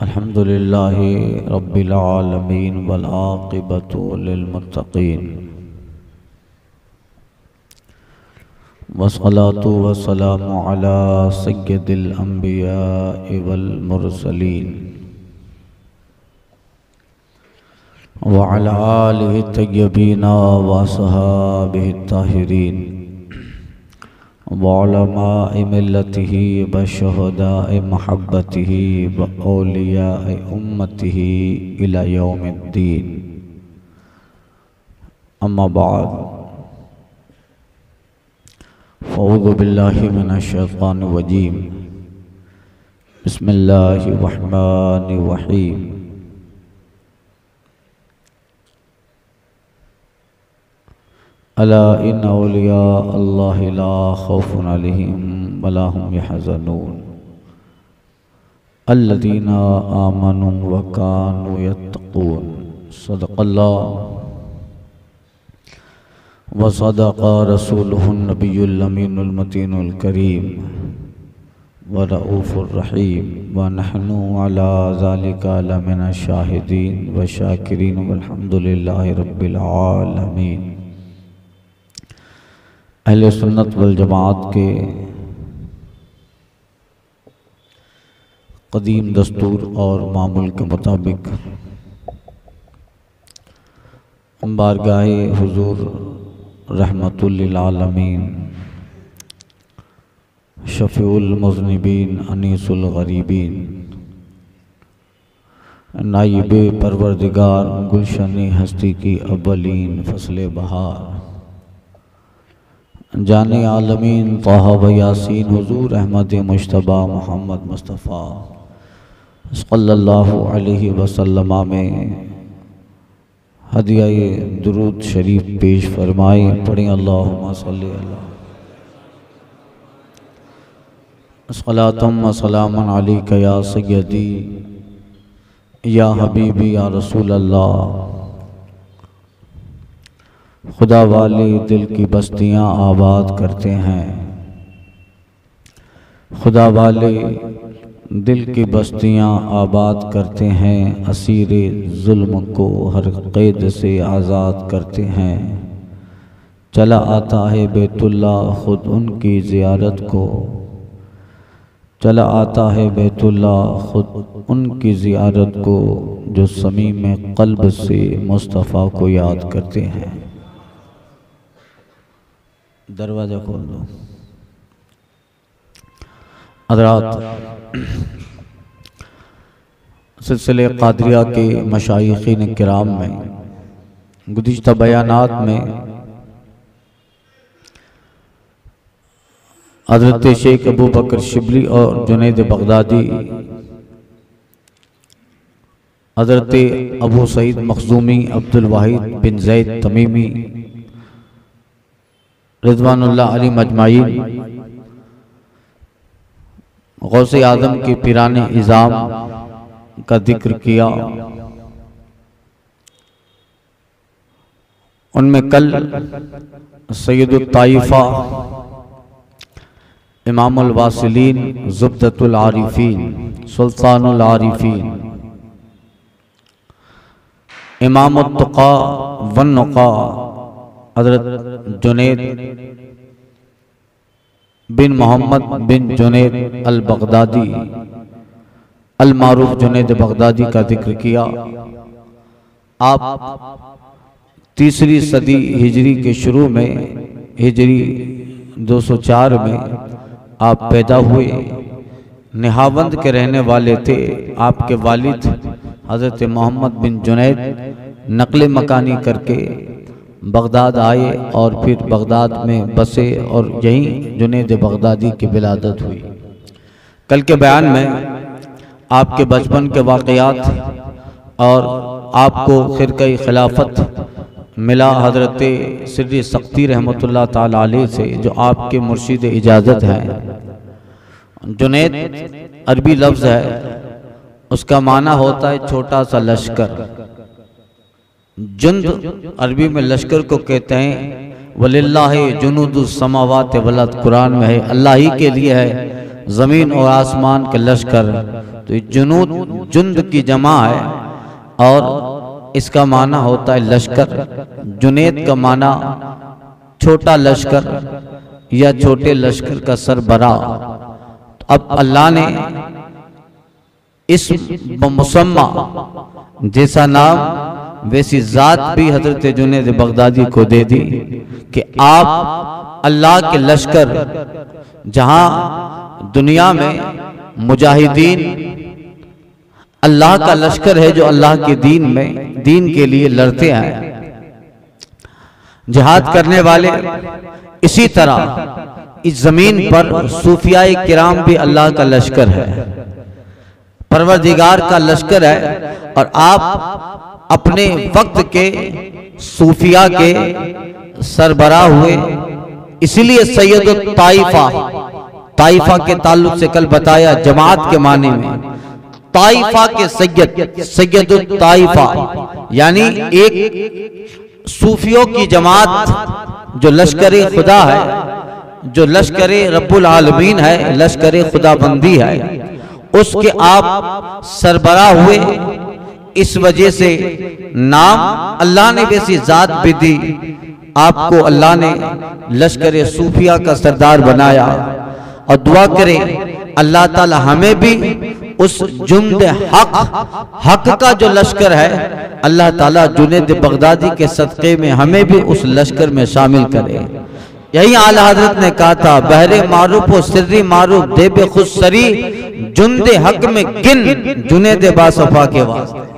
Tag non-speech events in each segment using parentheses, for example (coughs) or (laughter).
अल्हम्दुलिल्लाह रब्बिल आलमीन वल आक़िबतु लिल मुत्तक़ीन वस्सलातु वस्सलामु अला सय्यदिल अंबियाइ वल मुरसलीन व अला आलिहि तय्यबीन व असहाबिहि ताहिरीन वलमाइ मिल्लतिहि व शुहदाइ महब्बतिहि व औलियाइ उम्मतिहि इला अला इन औलिया अल्लाह खौफुन अलैहिम वला हुम यहज़नून अल्लज़ीना आमनु व कानू यत्तक़ून सदक़ल्लाह व सदक़ रसूलुहुन नबियुल अमीनुल मतीनुल करीम व रऊफ़ुर रहीम व नहनु अला ज़ालिका लमिन शाहिदीन व शाकिरीन वल्हम्दुलिल्लाहि रब्बिल आलमीन अहले सुन्नत वल जमात के कदीम दस्तूर और मामूल के मुताबिक बारगाह हुजूर रहमतुल्लिल आलमीन, शफ़ीउल मुज़निबीन, अनीसुल गरीबीन नाइब परवरदिगार, गुलशन हस्ती की अव्वलीन, फ़सल बहार। जान आलमीन तहब यासीन, हुजूर अहमद मुशतबा मोहम्मद मुस्तफ़ा अलैहि वसल्लम में हदिया दरुद शरीफ पेश फरमाए, पढ़ें अला सलातम सलामन अलैका या सय्यदी या हबीबी, या रसूल अल्लाह खुदा वाले दिल की बस्तियाँ आबाद करते हैं। खुदा वाले दिल की बस्तियाँ आबाद करते हैं, असीर जुल्म को हर कैद से आज़ाद करते हैं। चला आता है बैतुल्ला खुद उनकी ज़ियारत को। चला आता है बैतुल्ला खुद उनकी ज़ियारत को, जो समी में कल्ब से मुस्तफ़ा को याद करते हैं। दरवाज़ा खोल दो। हजरात सिलसिले कादरिया के मशाइन कराम में गुज्त बयानात में, हज़रत शेख अबू बकर शिबली और जुनेद बगदादी, हज़रत अबू सईद मखजूमी अब्दुल वाहिद बिन जैद तमीमी रिजवानुल्लाह अली मजमाइन गौस आज़म के पिरान इज़ाम का ज़िक्र किया। उनमें कल सैद ताइफा, इमामुल वासिलीन, जुब्दतुल आरिफीन, सुल्तानुल इमाम तुका वन्नुका हज़रत जुनेद बिन मोहम्मद बिन जुनेद अल बगदादी अल मारूफ जुनेद बगदादी का ज़िक्र किया। आप तीसरी सदी हिजरी के शुरू में, हिजरी 204 में आप पैदा हुए। निहावंद के रहने वाले थे आपके वालिद हज़रत मोहम्मद बिन जुनेद, नकल मकानी करके बगदाद आए और फिर बगदाद में बसे और यहीं जुनेद बगदादी की विलादत हुई। कल के बयान में आपके बचपन के वाक़यात और आपको खिरक खिलाफत मिला हज़रत सिर्री सख्ती रहमतुल्लाह ताला से, जो आपके मुर्शिद इजाज़त हैं। जुनेद अरबी लफ्ज़ है, उसका माना होता है छोटा सा लश्कर। जुंद अरबी में लश्कर को कहते हैं, वलिल्लाह जुनूदुस समावात वलद कुरान में है, अल्लाह ही के लिए है, ज़मीन और आसमान के लश्कर। तो जुनूद, जुंद की जमा है, और इसका माना होता है लश्कर। जुनेद का माना, छोटा लश्कर या छोटे लश्कर का सरबरा। तो अब अल्लाह ने इस मुसम्मा, जैसा नाम वैसी जात भी हज़रत जुनेद बगदादी को दे दी कि आप अल्लाह के लश्कर, जहाँ दुनिया में मुजाहिदीन अल्लाह का लश्कर है जो अल्लाह के दीन में, दीन के लिए लड़ते हैं। जिहाद करने वाले इसी तरह इस ज़मीन पर सूफिया किराम भी अल्लाह का लश्कर है। परवरदिगार का लश्कर है और आप अपने वक्त के सूफिया के सरबरा हुए। इसीलिए सैयद ताइफा ताइफा के ताल्लुक से कल बताया जमात के माने में। ताइफा के सैयद सैयद ताइफा। यानी एक सूफियों की जमात जो लश्कर खुदा है जो लश्कर रब्बुल आलमीन है लश्कर खुदाबंदी है उसके आप सरबरा हुए। इस वजह से नाम अल्लाह ने वैसी जात भी दी, आपको अल्लाह ने लश्कर सूफिया का सरदार बनाया। और दुआ करे, अल्लाह ताला हमें भी उस जुम्द हक हक का जो लश्कर है, अल्लाह ताला जुनेद बगदादी के सदक़े में हमें भी उस लश्कर में शामिल करे। यही आला हज़रत ने कहा था, बहरे मारूफ और सिर्री मारूफ, देबे खुद सरी जुंदे हक में गिन जुनेद बासफा के वास्ते।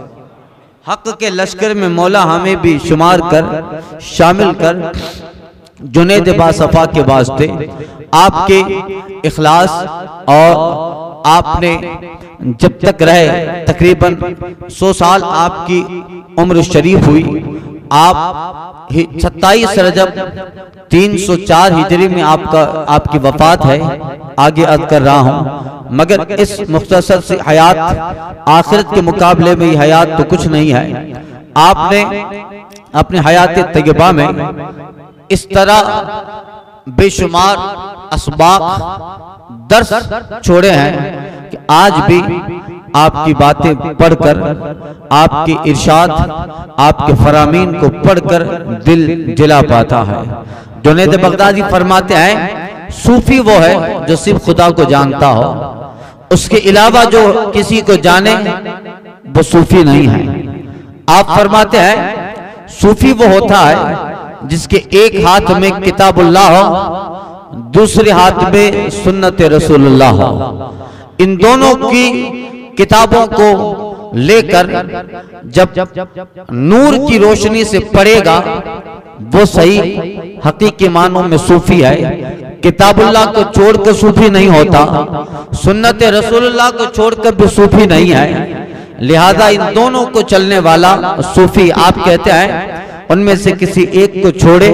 हक के लश्कर में मौला हमें भी शुमार कर, शामिल कर, जुनेद बासफा के वास्ते आपके इखलास और आपने जब तक रहे तकरीबन सौ साल आपकी उम्र शरीफ हुई आप सत्ताईस रजब 304 हिजरी में आपका, आपकी वफात है। आगे अर्ज़ कर रहा हूँ, मगर इस मुख्तसर से हयात, आखिरत के मुकाबले में हयात तो कुछ नहीं है। आपने अपने हयात तयबा में इस तरह बेशुमार असबाक दर्श छोड़े हैं कि आज भी आपकी बातें पढ़कर, आपके इरशाद, आपके फरामीन को पढ़कर दिल जिला पाता है। जुनेद बगदादी फरमाते हैं, सूफी वो है जो सिर्फ़ खुदा को जानता हो। उसके अलावा जो किसी को जाने, वो सूफी नहीं है। आप फरमाते हैं, सूफी वो होता है जिसके एक हाथ में किताबुल्लाह हो, दूसरे हाथ में सुन्नत रसूलुल्लाह हो। इन दोनों की किताबों को लेकर जब नूर की रोशनी से पढ़ेगा वो सही हकीकी मानों में सूफी है। किताबुल्लाह को छोड़कर सूफी नहीं होता, सुन्नत रसूलुल्लाह को छोड़कर भी सूफी नहीं है। लिहाजा इन दोनों को चलने वाला सूफी आप कहते हैं, उनमें से किसी एक को छोड़े,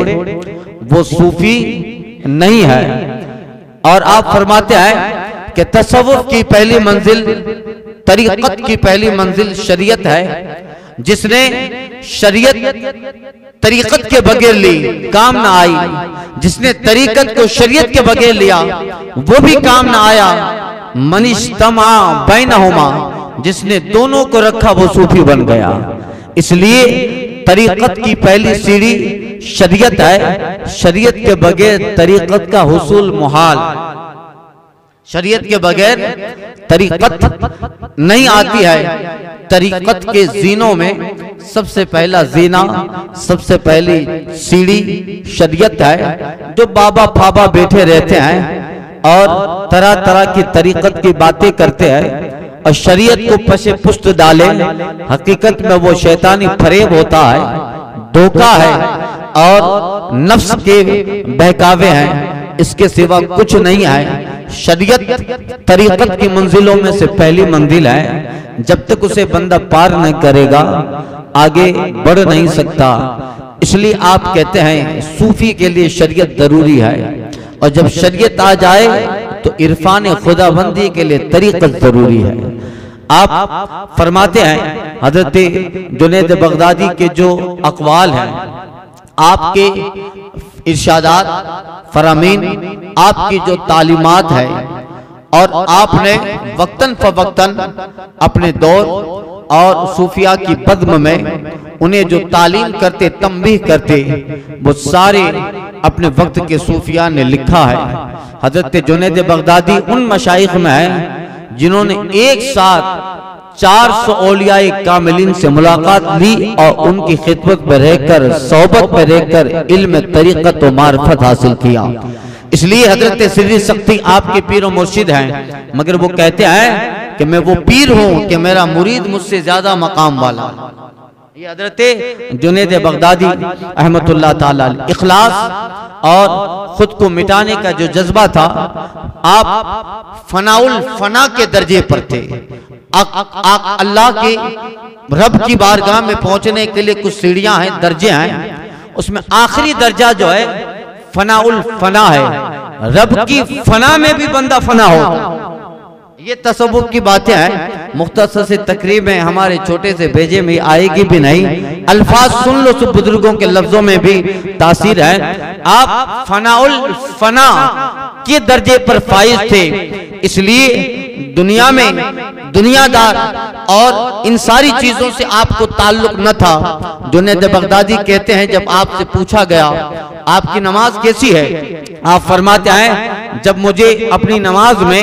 वो सूफी नहीं है। और आप फरमाते हैं कि तसव्वुफ की पहली मंजिल तरीकत की पहली मंजिल शरीयत है, जिसने शरीयत तरीकत के बगैर ली, काम ना आई। जिसने तरीकत को शरीयत के बगैर लिया, वो भी काम ना आया। मनीष तमा बैन होमा जिसने दोनों को रखा, वो सूफी बन गया। इसलिए तरीकत की पहली सीढ़ी शरीयत है। शरीयत के बगैर तरीकत का हुसूल मुहाल। शरीयत के बगैर तरीकत नहीं आती है। तरीकत के जीनों में सबसे पहला जीना, सबसे पहली सीढ़ी शरीयत है, जो बाबा फाबा बैठे रहते हैं और तरह तरह की तरीकत की बातें करते हैं। और शरीयत को पशे पुष्ट डाले, हकीकत में वो शैतानी फरेब होता है, धोखा है और नफ्स के बहकावे हैं। इसके सिवा कुछ नहीं है शरीयत, तरीकत की मंजिलों में से पहली मंजिल है जब तक उसे बंदा पार नहीं करेगा, आगे बढ़ नहीं सकता। इसलिए आप कहते हैं, सूफी के लिए शरीयत ज़रूरी है। और जब शरीयत आ जाए तो इरफान खुदाबंदी के लिए तरीकत ज़रूरी है। आप फरमाते हैं, हज़रत जुनेद बगदादी के जो अकवाल हैं, आपके इर्शादात, फरामीन, आपकी जो तालीमात है, और आपने वक्तन फवक्तन अपने दौर और सूफिया की बद्म में उन्हें जो तालीम करते तंबी करते, वो सारे अपने वक्त के सूफिया ने लिखा है। हज़रत जुनेद बगदादी उन मशाइ में है जिन्होंने एक साथ चार सौ ओलिया कामिलिन से मुलाकात ली और उनकी खिदमत में रहकर सोबत में रहकर इल्म, तरीक़त व मार्फत हासिल किया। इसलिए हज़रत श्री शक्ति आपके पीर और मुर्शिद हैं, मगर वो कहते हैं कि मैं वो पीर हूँ कि मेरा मुरीद मुझसे ज़्यादा मकाम वाला। ये हज़रत जुनेद बगदादी ताला इखलास और खुद को मिटाने का जो जज्बा था, आप फनाउल फना के दर्जे पर थे। अल्लाह के रब की बारगाह में पहुँचने के लिए कुछ सीढ़ियाँ हैं, दर्जे हैं। उसमें आखिरी दर्जा जो है, फनाउल फना है। रब की फना में भी बंदा फना हो। ये तस्वुर की बातें हैं। मुख्तर से तकरीब में हमारे छोटे से भेजे में आएगी भी नहीं। अल्फाज सुन लो सब बुज़ुर्गों के लफ्जों में भी तासीर है। आप फनाउल फना के दर्जे पर फाइज थे। इसलिए दुनिया में दुनियादार और इन सारी चीज़ों से आपको ताल्लुक न था जुनेद बगदादी कहते हैं, जब आपसे पूछा गया, आपकी नमाज़ कैसी है? आप फरमाते हैं, जब मुझे अपनी नमाज़ में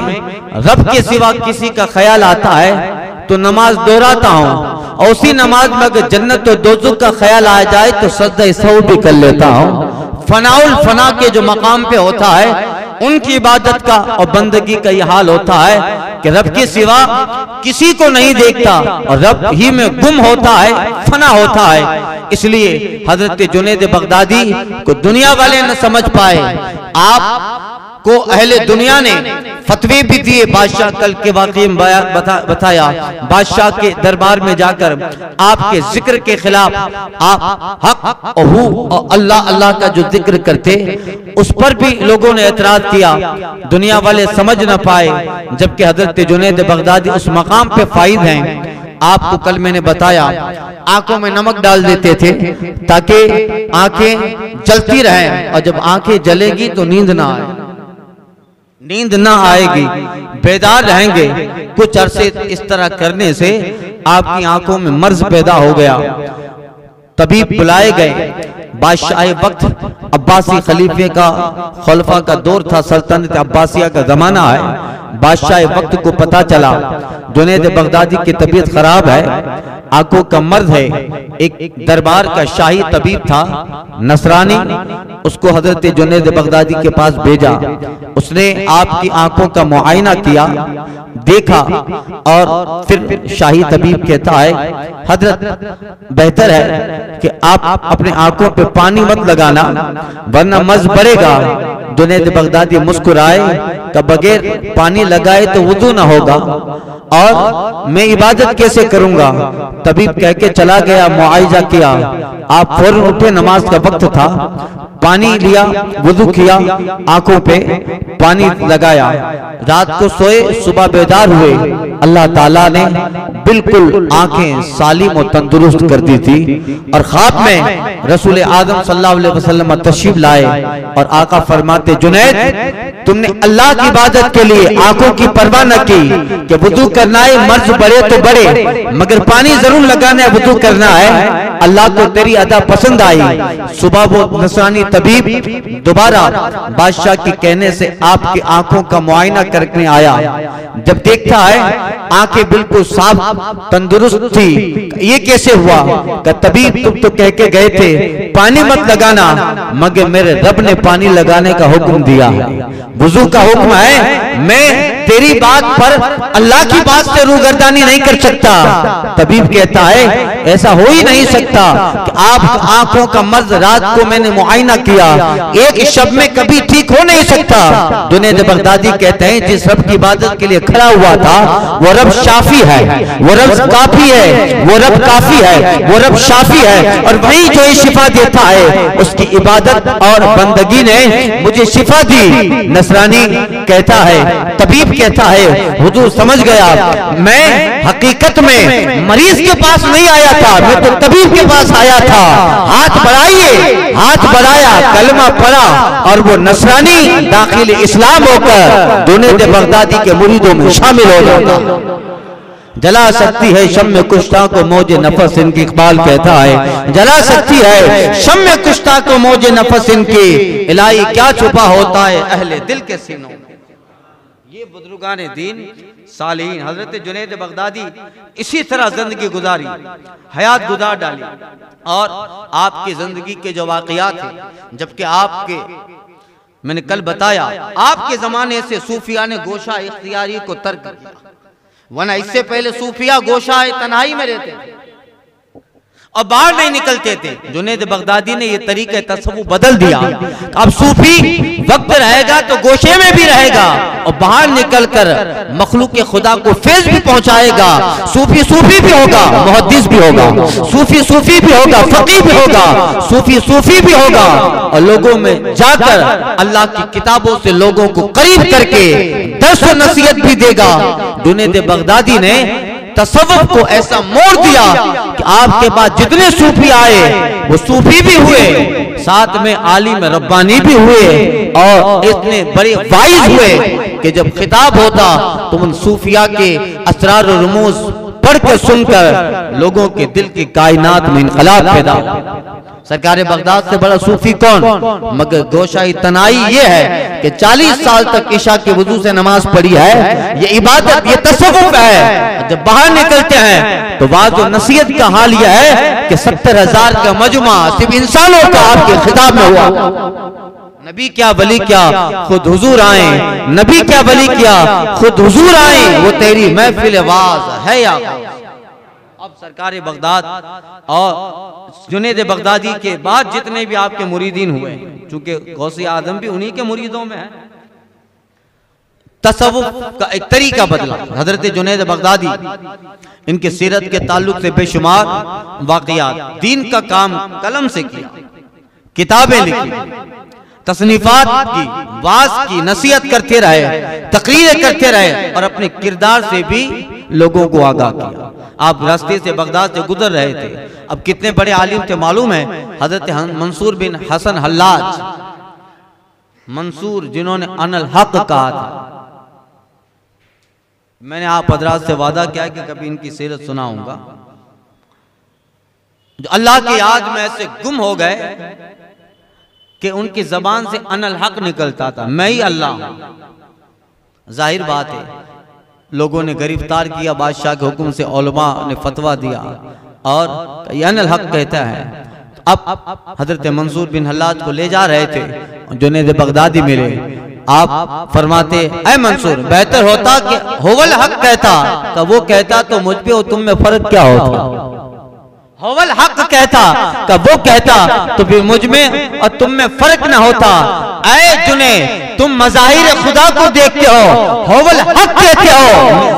रब के सिवा किसी का ख्याल आता है तो नमाज़ दोहराता हूँ, और उसी नमाज़ में अगर जन्नत और दोजो का ख्याल आ जाए तो सजदा सऊ भी कर लेता हूँ। फनाउल फना के जो मकाम पे होता है उनकी इबादत का और बंदगी का यह हाल होता है कि रब के सिवा किसी को नहीं देखता और रब ही में गुम होता है, फना होता है। इसलिए हज़रत जुनेद बगदादी को दुनिया वाले न समझ पाए। आप को अहले दुनिया ने फतवे भी दिए बादशाह कल के वाकई में बता, बताया। बादशाह के दरबार में जाकर आपके ज़िक्र के खिलाफ आप हक और अल्लाह अल्लाह का जो ज़िक्र करते उस पर भी लोगों ने एतराज़ किया। दुनिया वाले समझ न पाए जबकि हज़रत जुनेद बगदादी उस मकाम पे फाइद हैं। आपको कल मैंने बताया आँखों में नमक डाल देते थे ताकि आँखें जलती रहें और जब आँखें जलेगी तो नींद ना आए। नींद ना आएगी बेदार रहेंगे, कुछ अरसे इस तरह करने से आपकी आँखों में मर्ज पैदा हो गया। तभी बुलाए गए बादशाह वक्त अब्बासी खलीफे का खलफा का दौर था, सल्तनत अब्बासिया का जमाना है। बादशाह वक्त को पता चला जुनेद बगदादी की तबीयत खराब है, आँखों का मर्द है, एक दरबार का शाही तबीब था, नसरानी, उसको हज़रत जुनेद बगदादी के पास भेजा। उसने आपकी आँखों का मुआयना किया देखा और फिर शाही तबीब कहता है, हज़रत, बेहतर है कि आप अपने आँखों पे पानी मत लगाना, वरना मज बढ़ेगा। जुनेद बगदादी मुस्कुराए, का बगैर पानी लगाए तो वज़ू ना होगा। और मैं इबादत कैसे करूँगा? तबीब कह के चला गया, मुआवजा किया। आप फ़ौरन उठे, नमाज़ का वक्त था। पानी लिया, वज़ू किया, आँखों पे पानी लगाया। रात को सोए, सुबह बेदार हुए। अल्लाह ताला ने बिल्कुल आँखें सालिम और तंदुरुस्त कर दी थी और ख्वाब में रसूल आदम सल्लल्लाहु अलैहि वसल्लम तशरीफ़ लाए और आका फरमाते, जुनैद, तुमने अल्लाह की इबादत के लिए आँखों की परवाह न की कि वज़ू करना है, मर्ज बड़े तो बड़े, मगर पानी ज़रूर लगाना है वज़ू करना है। अल्लाह को तेरी अदा पसंद आई। सुबह वो नसरानी तबीब दोबारा बादशाह के कहने से आपकी आँखों का मुआयना करने आया। जब देखता है आँखें बिल्कुल साफ़, तंदुरुस्त थी। ये कैसे हुआ? तबीब तुम तो कह के गए थे, पानी मत लगाना, मगर मेरे रब ने पानी लगाने का हुक्म दिया। वज़ू का हुक्म है, मैं तेरी बात पर अल्लाह की बात से रूगरदानी नहीं कर सकता। तबीब कहता है, ऐसा हो ही नहीं सकता कि आप आँखों का मर्ज रात को मैंने मुआयना किया, एक शब में कभी ठीक हो नहीं सकता। दुनिया बगदादी कहते हैं, जिस रब की इबादत के लिए खड़ा हुआ था वो रब शाफी है। वो रब काफ़ी है। वो रब काफ़ी है। वो रब शाफी है। और वही जो शिफा देता है उसकी इबादत और बंदगी ने मुझे शिफा दी। नसरानी कहता है तबीब कहता है हुजूर समझ गया। मैं हकीकत में मरीज़ के पास नहीं आया था। मैं तो तबीब के पास आया था। हाथ बढ़ाइए। हाथ बढ़ाया कलमा पड़ा और वो नसरानी दाखिल इस्लाम होकर जुनेद बगदादी के मुरीदों में शामिल हो जाता जला सकती है शम में कुश्ता को मौज नफस इनकी इकबाल कहता है। जला सकती है शम में कुश्ता को मौज नफस इनकी। इलाही क्या छुपा होता है अहले दिल के सीनों ये बुजुर्गान दीन सालीन हज़रत जुनेद बगदादी इसी तरह ज़िंदगी गुजारी हयात गुजार डाली। और आपकी ज़िंदगी के जो वाकयात थे जबकि आपके मैंने कल बताया आपके जमाने से सूफिया ने गोशा इख्तियारी को तर्क किया। वरना इससे पहले सूफिया गोशा तनाई में रहते थे। और बाहर नहीं निकलते थे। जुनेद बगदादी ने यह तरीके तस्वु बदल दिया। अब सूफी वक्त रहेगा तो गोशे में भी रहेगा। और बाहर निकलकर मखलूक के खुदा को फ़ेज़ भी पहुंचाएगा। सूफी सूफी भी होगा मुहदस भी होगा। सूफी सूफी भी होगा फकी भी होगा। सूफी सूफी भी होगा। और लोगों में जाकर अल्लाह की किताबों से लोगों को करीब करके दस नसीहत भी देगा। जुनेद बगदादी ने तसव्वुफ को ऐसा मोड़ दिया कि आपके पास जितने सूफी आए, वो सूफी भी हुए, साथ में आलिम रब्बानी भी हुए और इतने बड़े वाइज हुए कि जब खिताब होता तो उन सूफिया के असरार रमूज पढ़ के सुनकर लोगों के दिल की कायनात में इनकलाब पैदा सरकार बगदाद से बड़ा सूफी कौन? मगर गोशाई तनाई ये है कि 40 साल तक ईशा के वज़ू से नमाज़ पढ़ी है, ये इबादत, ये तस्वुफ है। जब बाहर निकलते हैं तो बात नसीहत का हाल यह है कि सत्तर हज़ार का मजमा सिर्फ़ इंसानों का आपके खिताब में हुआ। नबी क्या बली क्या? खुद हुजूर आए। नबी क्या बली क्या? खुद हुजूर आए। वो तेरी महफिल आवाज़ है या अब सरकार बगदाद और जुनेद बगदादी के बाद जितने भी आपके मुरीदीन हुए चूँकि गौसी आदम भी उन्हीं के मुरीदों में है। तसवुफ का एक तरीका बदला। हज़रत जुनेद बगदादी, इनके सीरत के ताल्लुक से बेशुमार वाकयात, दीन का काम कलम से किया। किताबें लिखी। तसनीफात की वास की नसीहत करते रहे तकरीरें करते रहे और अपने किरदार से भी लोगों को आगाह किया। आप रास्ते से बगदाद से गुजर रहे थे। अब कितने बड़े आलिम थे मालूम है हज़रत मंसूर बिन हसन हल्लाज मंसूर जिन्होंने अनल हक कहा था। मैंने आप हजरात से वादा किया कि कभी इनकी सीरत सुनाऊँगा। जो अल्लाह की याद में ऐसे गुम हो गए कि उनकी जबान से अनल हक निकलता था। मैं ही अल्लाह ज़ाहिर बात है, लोगों ने गिरफ़्तार किया, बादशाह के हुक्म से ओलमा ने फतवा दिया और अनल हक कहता है। अब हज़रत मंसूर बिन हल्लाज को ले जा रहे थे जुनेद बगदादी मिले। आप फरमाते, ऐ मंसूर, बेहतर होता कि होवल हक कहता तो वो कहता तो मुझ पे और तुम में फ़र्क क्या होता? होवल हक कहता का वो कहता तो फिर मुझमें और तुम में फ़र्क न होता। ऐ जुने तुम मजाहिर खुदा को देखते हो होवल हक कहते हो।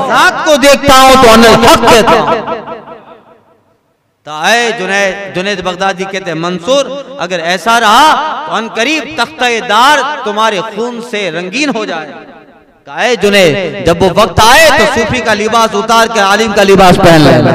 जात को देखता हो तो अनल हक कहते हो। तो जुनेद जुनेद बगदादी कहते मंसूर अगर ऐसा रहा तो अन करीब तख्तेदार तुम्हारे खून से रंगीन हो जाए। जुनेद जब वो वक्त आए तो सूफी का लिबास उतार के आलिम का लिबास पहन लेना।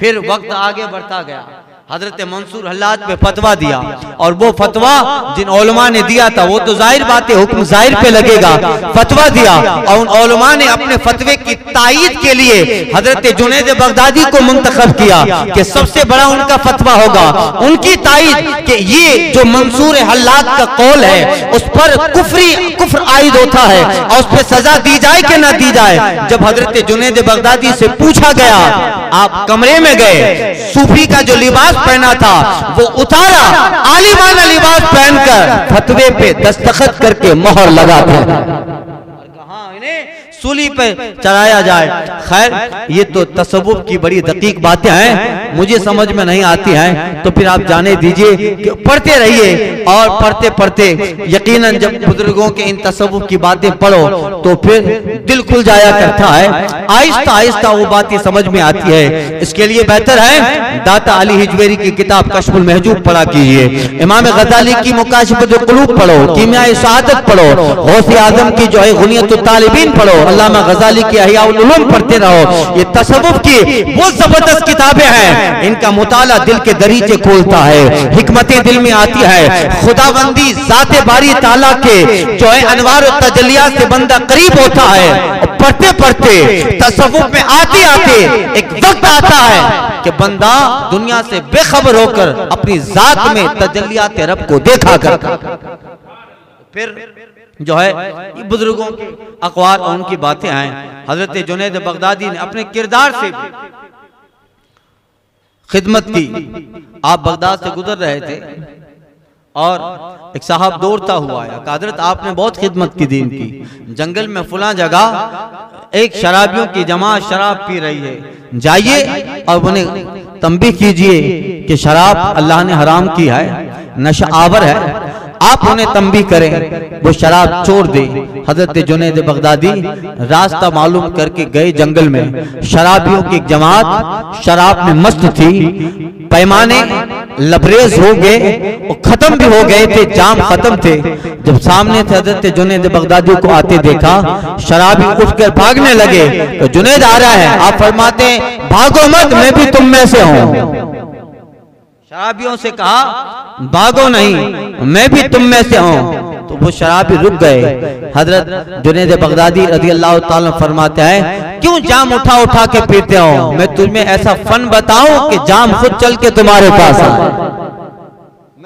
फिर वक्त आगे बढ़ता गया। हज़रत मंसूर हल्लाद पे फतवा दिया। और वो फतवा जिन ओलमा ने दिया था वो तो ज़ाहिर बात है हुक्म ज़ाहिर पे लगेगा। फतवा दिया। और उन ओलमा ने अपने फतवे की तायद के लिए हज़रत जुनेद बगदादी को मुंतखब किया कि सबसे बड़ा उनका फतवा होगा। उनकी तायद कि ये जो मंसूर हल्लाद का कौल है उस पर कुफरी कुफर आयद होता है। और उस पर सजा दी जाए कि ना दी जाए। जब हज़रत जुनेद बगदादी से पूछा गया आप कमरे में गए सूफी का जो लिबास पहना था वो उतारा आलिमाना लिबास पहनकर फतवे पे दस्तखत करके मोहर लगा था। सूली पे चढ़ाया जाए। खैर, ये तो तस्वुफ की बड़ी दकीक बातें हैं। मुझे समझ में नहीं आती हैं। तो फिर आप जाने दीजिए पढ़ते रहिए और पढ़ते पढ़ते यकीनन जब बुज़ुर्गों के इन तस्वुफ की बातें पढ़ो तो फिर दिल खुल जाया करता है। आहिस्ता आहिस्ता वो बातें समझ में आती है। इसके लिए बेहतर है, दाता अली हिजवेरी की किताब कशफुल महजूब पढ़ा कीजिए। इमाम गजाली की मुकाशफत कुलूब पढ़ो कीमिया पढ़ो, गौसी आज़म की जो है गुनियत तालिबीन पढ़ो अल्लामा गजाली की अहियाउल पढ़ते रहो। ये तसव्वुफ की वो ज़बरदस्त किताबें हैं। इनका मुताला दिल के दरीचे खोलता है, हिकमतें दिल में आती है। खुदाबंदी जाते बारी ताला के जो है अनवार तजलिया से बंदा करीब होता है। पढ़ते पढ़ते तसव्वुफ में आते आते एक वक्त आता है कि बंदा दुनिया से बेखबर होकर अपनी जात में तजलियात रब को देखा कर। फिर जो है ये बुज़ुर्गों के अखबार और उनकी बातें आए। हज़रत जुनेद बगदादी ने अपने किरदार से खिदमत की। आप बगदाद से गुजर रहे थे और एक साहब दौड़ता हुआ आया। हज़रत आपने बहुत खिदमत की दीन की। जंगल में फुला जगह एक शराबियों की जमात शराब पी रही है। जाइए और उन्हें तंबी कीजिए कि शराब अल्लाह ने हराम की है। नशा आवर है। आप उन्हें तंबी करें। वो शराब छोड़ दे। हज़रत जुनेद बगदादी रास्ता मालूम करके गए जंगल में। शराबियों की जमात शराब में मस्त थी। पैमाने लबरेज हो गए वो खत्म भी हो गए थे। जाम खत्म थे। जब सामने थे हज़रत जुनेद बगदादी को आते देखा, शराबी उठकर भागने लगे। तो जुनेद आ रहा है। आप फरमाते भागो मत, मैं भी तुम में से हूँ। शराबियों से कहा भागो नहीं मैं भी तुम में से हूँ। तो वो शराबी रुक गए। हज़रत जुनेद बगदादी रज़ी अल्लाह फरमाते हैं क्यों जाम उठा उठा के पीते हो? मैं तुम्हें ऐसा (laughs) फन बताऊँ कि जाम खुद चल के तुम्हारे पास आए।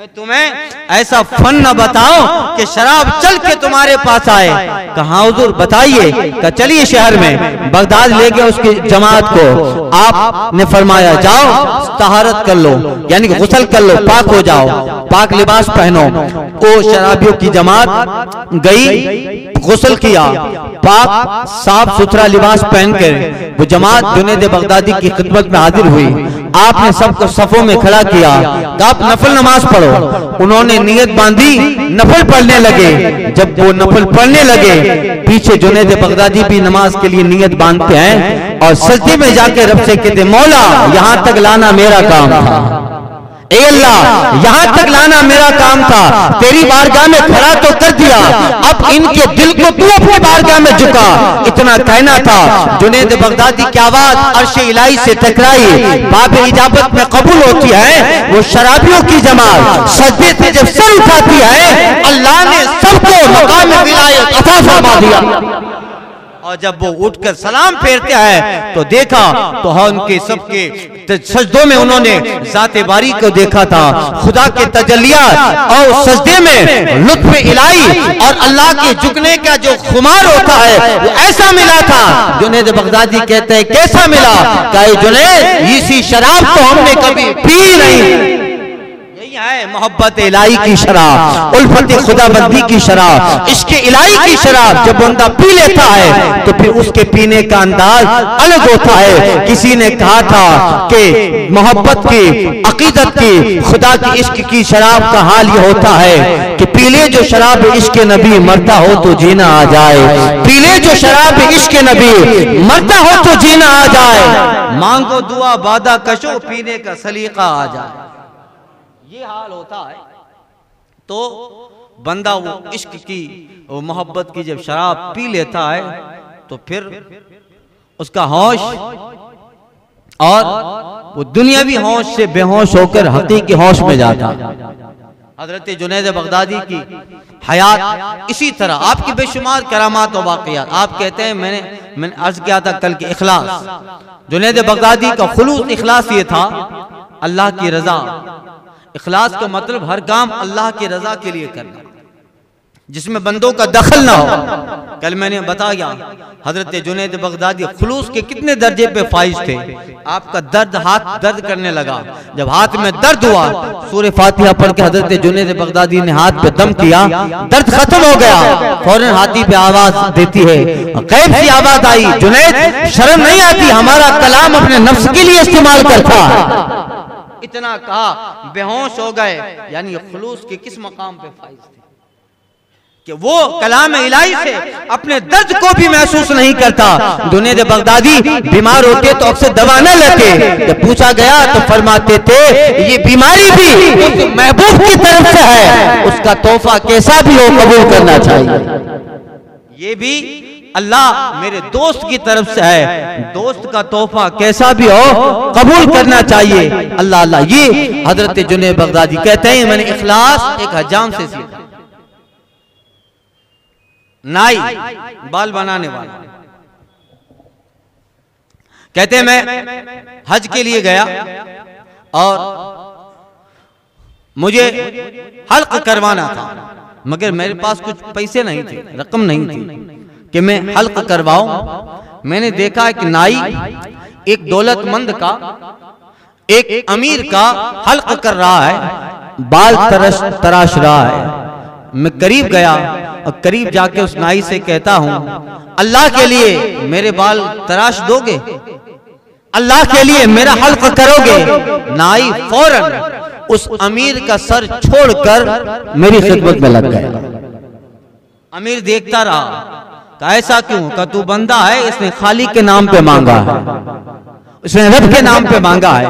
मैं तुम्हें ऐसा फन न बताओ कि शराब चल के तुम्हारे पास आए। कहा हजूर बताइए चलिए शहर में। बगदाद ले गए उसकी जमात को आपने फरमाया जाओ तहारत कर लो। यानी कि गुसल कर लो। पाक हो जाओ। पाक लिबास पहनो। वो शराबियों की जमात गई गुसल किया। पाक साफ़ सुथरा लिबास पहन पहनकर वो जमात जुनेद बगदादी की खिदमत में हाजिर हुई। आपने सबको सफों में खड़ा किया आप नफल नमाज़ पढ़ो। उन्होंने नियत बांधी नफल पढ़ने लगे। जब वो नफल पढ़ने लगे पीछे जुनेद बगदादी भी नमाज़ के लिए नियत बांधते हैं और सजदे में जाके रब से कहते मौला यहाँ तक लाना मेरा काम था। अल्लाह यहाँ तक लाना मेरा काम था। तेरी बारगाह में खड़ा तो कर दिया। अब इनके दिल को तू अपनी बारगाह में झुका। इतना कहना था जुनेद बगदादी की आवाज़ अर्श इलाई से टकराई। बाब इजाबत में कबूल होती है वो शराबियों की जमात। सजदे से जब सर उठाती है अल्लाह ने सबको मकाम विलायत अता फरमा दिया। और जब वो उठकर सलाम फेरते हैं तो देखा तो हम उनके सबके सजदों में उन्होंने जाते बारी को देखा था। खुदा के तजलिया और सजदे में लुत्फ इलाई और अल्लाह के झुकने का जो खुमार होता है, वो ऐसा मिला था। जुनेद बगदादी कहते हैं, कैसा मिला? कहे, जुनेद, इसी शराब को हमने कभी पी नहीं। है मोहब्बत इलाई की शराब उल्फत खुदाबंदी की शराब इसके इलाई की शराब जब बंदा पी लेता है तो फिर उसके पीने का अंदाज अलग होता है। किसी ने कहा था कि मोहब्बत की अकीदत की खुदा की इश्क की शराब का हाल ये होता है कि पीले जो शराब इश्क नबी मरता हो तो जीना आ जाए। पीले जो शराब इश्क नबी मरता हो तो जीना आ जाए। मांगो दुआ बादा कशो पीने का सलीका आ जाए। ये हाल होता है तो बंदा वो इश्क की वो मोहब्बत की जब शराब पी लेता है तो फिर उसका होश और वो दुनियावी होश से बेहोश होकर हकीकी होश में जाता। हज़रत जुनेद बगदादी की हयात इसी तरह। आपकी बेशुमार करामात और वाकयात। आप कहते हैं, मैंने मैंने अर्ज़ किया था कल के इखलास। जुनेद बगदादी का खुलूस इखलास ये था, अल्लाह की रजा। इखलास का मतलब हर काम अल्लाह की रजा के लिए करना। जिसमें बंदों का दखल ना हो। कल मैंने बताया हज़रत जुनेद बगदादी खलूस के कितने दर्जे पे फाइज थे? आपका दर्द हाथ दर्द करने लगा। जब हाथ में दर्द हुआ सूर्य फातिहा पढ़ के हज़रत जुनेद बगदादी ने हाथ पे दम किया दर्द खत्म हो गया। फ़ौरन हाथी पे आवाज़ देती है। कैब की आवाज़ आई। जुनेद शर्म नहीं आती हमारा कलाम अपने नफ्स के लिए इस्तेमाल करता। इतना कहा, बेहोश हो गए। यानी खलूस के किस मकाम पे फाइज थे? कि वो कलाम इलाही से अपने दर्द को भी महसूस नहीं करता। दुनिया दे बगदादी बीमार होते तो अक्सर दवा न लेते। जब पूछा गया तो फरमाते थे, ये बीमारी भी महबूब की तरफ़ से है। उसका तोहफा कैसा भी हो कबूल करना चाहिए। ये भी अल्लाह मेरे दोस्त की तरफ़ से है। दोस्त का तोहफा कैसा भी हो, कबूल करना चाहिए। अल्लाह अल्लाह, ये हज़रत जुने बगदादी कहते हैं, मैंने इखलास एक हजाम से सीखा। नाई, बाल बनाने वाला। कहते मैं हज के लिए गया और मुझे हल्क करवाना था, मगर मेरे पास कुछ पैसे नहीं थे, रकम नहीं थी। कि मैं हल्क करवाऊं। मैंने देखा एक नाई एक दौलतमंद का, एक अमीर का हल्क कर रहा है, बाल तरश तराश रहा है। मैं करीब गया और करीब जाके उस नाई से कहता हूँ, अल्लाह के लिए मेरे बाल तराश दोगे? अल्लाह के लिए मेरा हल्क करोगे? नाई फ़ौरन उस अमीर का सर छोड़कर मेरी खिदमत में लग गया। अमीर देखता रहा ऐसा क्यों? का तू बंदा है, इसने खाली के नाम पे मांगा है। उसने रब के नाम पे मांगा है।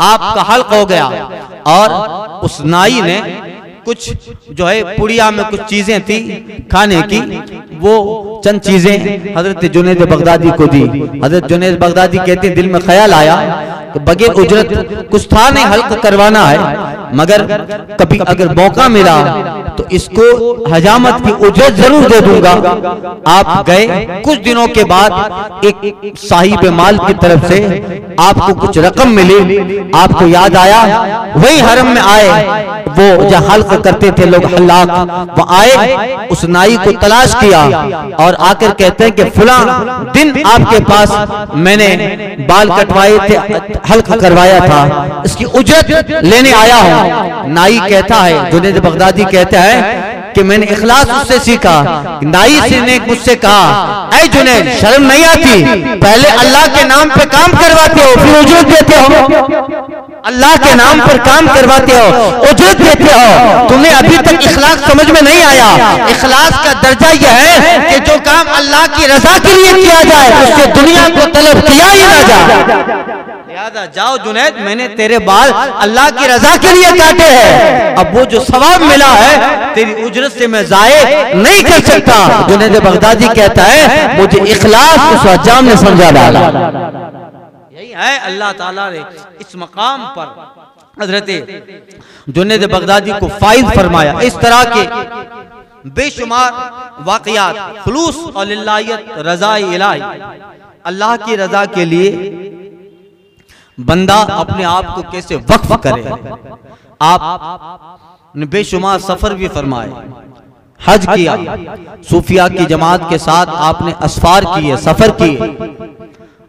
आपका हल्क हो गया। और उस नाई ने कुछ जो है, पुड़िया में कुछ चीज़ें थी खाने की, वो चंद चीज़ें हज़रत जुनेद बगदादी को दी। हज़रत जुनेद बगदादी कहते दिल में ख्याल आया कि बगैर उजरत कुछ था नहीं, हल्क करवाना है। मगर कभी अगर मौका मिला तो इसको हजामत की उजरत ज़रूर दे दूँगा। आप गए कुछ दिनों के बाद एक साहिब माल की तरफ़ से आपको कुछ रकम मिली। आपको याद आया, वही हरम में आए। वो जहाँ हल्क करते थे लोग हल्लाक, वो आए, उस नाई को तलाश किया और आकर कहते हैं कि, फुला दिन आपके पास, मैंने बाल कटवाए थे हल्क करवाया था। इसकी उजरत लेने आया हूँ। नाई कहता है, जुनेद बगदादी कहता है कि मैंने इखलास उससे सीखा। नाई से ने मुझसे कहा, ऐ जुनेद, शर्म नहीं आती? पहले अल्लाह के नाम पे काम करवाते हो, फिर उजरत देते हो। अल्लाह के नाम पर काम करवाते हो उजरत देते हो। तुम्हें अभी तक इखलास समझ में नहीं आया। इखलास का दर्जा यह है कि जो काम अल्लाह की रजा के लिए किया जाए, उससे दुनिया को तलब किया ही ना जाए। याद जाओ जुनेद मैंने तेरे बाल अल्लाह की रजा के लिए काटे हैं। अब वो जो सवाब मिला है तेरी उजरत से मैं जाए नहीं कर सकता। जुनैद बगदादी कहता है मुझे इखलास उस अजाम ने समझा डाला। यही है अल्लाह ताला ने इस मकाम पर। हज़रत जुनेद बगदादी को फाइज फरमाया इस तरह के बेशुमार वाकयात खलूस और रजा अल्लाह की रजा के लिए बंदा अपने आप को कैसे वक्फ करे? आप बेशुमार सफ़र भी फरमाए। हज किया। सूफिया की जमात के साथ आपने असफार किए, सफ़र किए।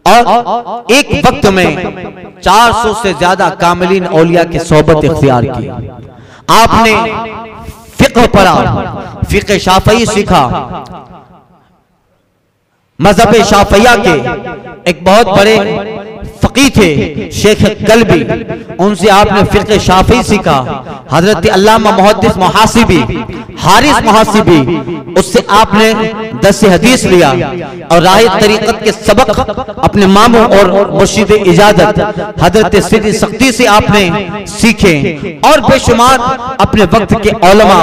और एक वक्त में 400 से ज़्यादा कामिलीन औलिया की सोबत इख्तियार की। आपने फ़िक्र पढ़ा, फ़िक्र शाफई सीखा। मज़हब शाफिया के एक बहुत बड़े फकी थे, शेख कलबी उनसे आपने फिर शाफी सीखा। हज़रत मुहदस मुहासिबी, हारिस मुहासिबी, उससे आपने दस हदीस लिया और राह तरीकत के सबक अपने मामू और मुर्शिद इजाज़त, हज़रत सिद्ध सख्ती से आपने सीखे और बेशुमार अपने वक्त के ओलमा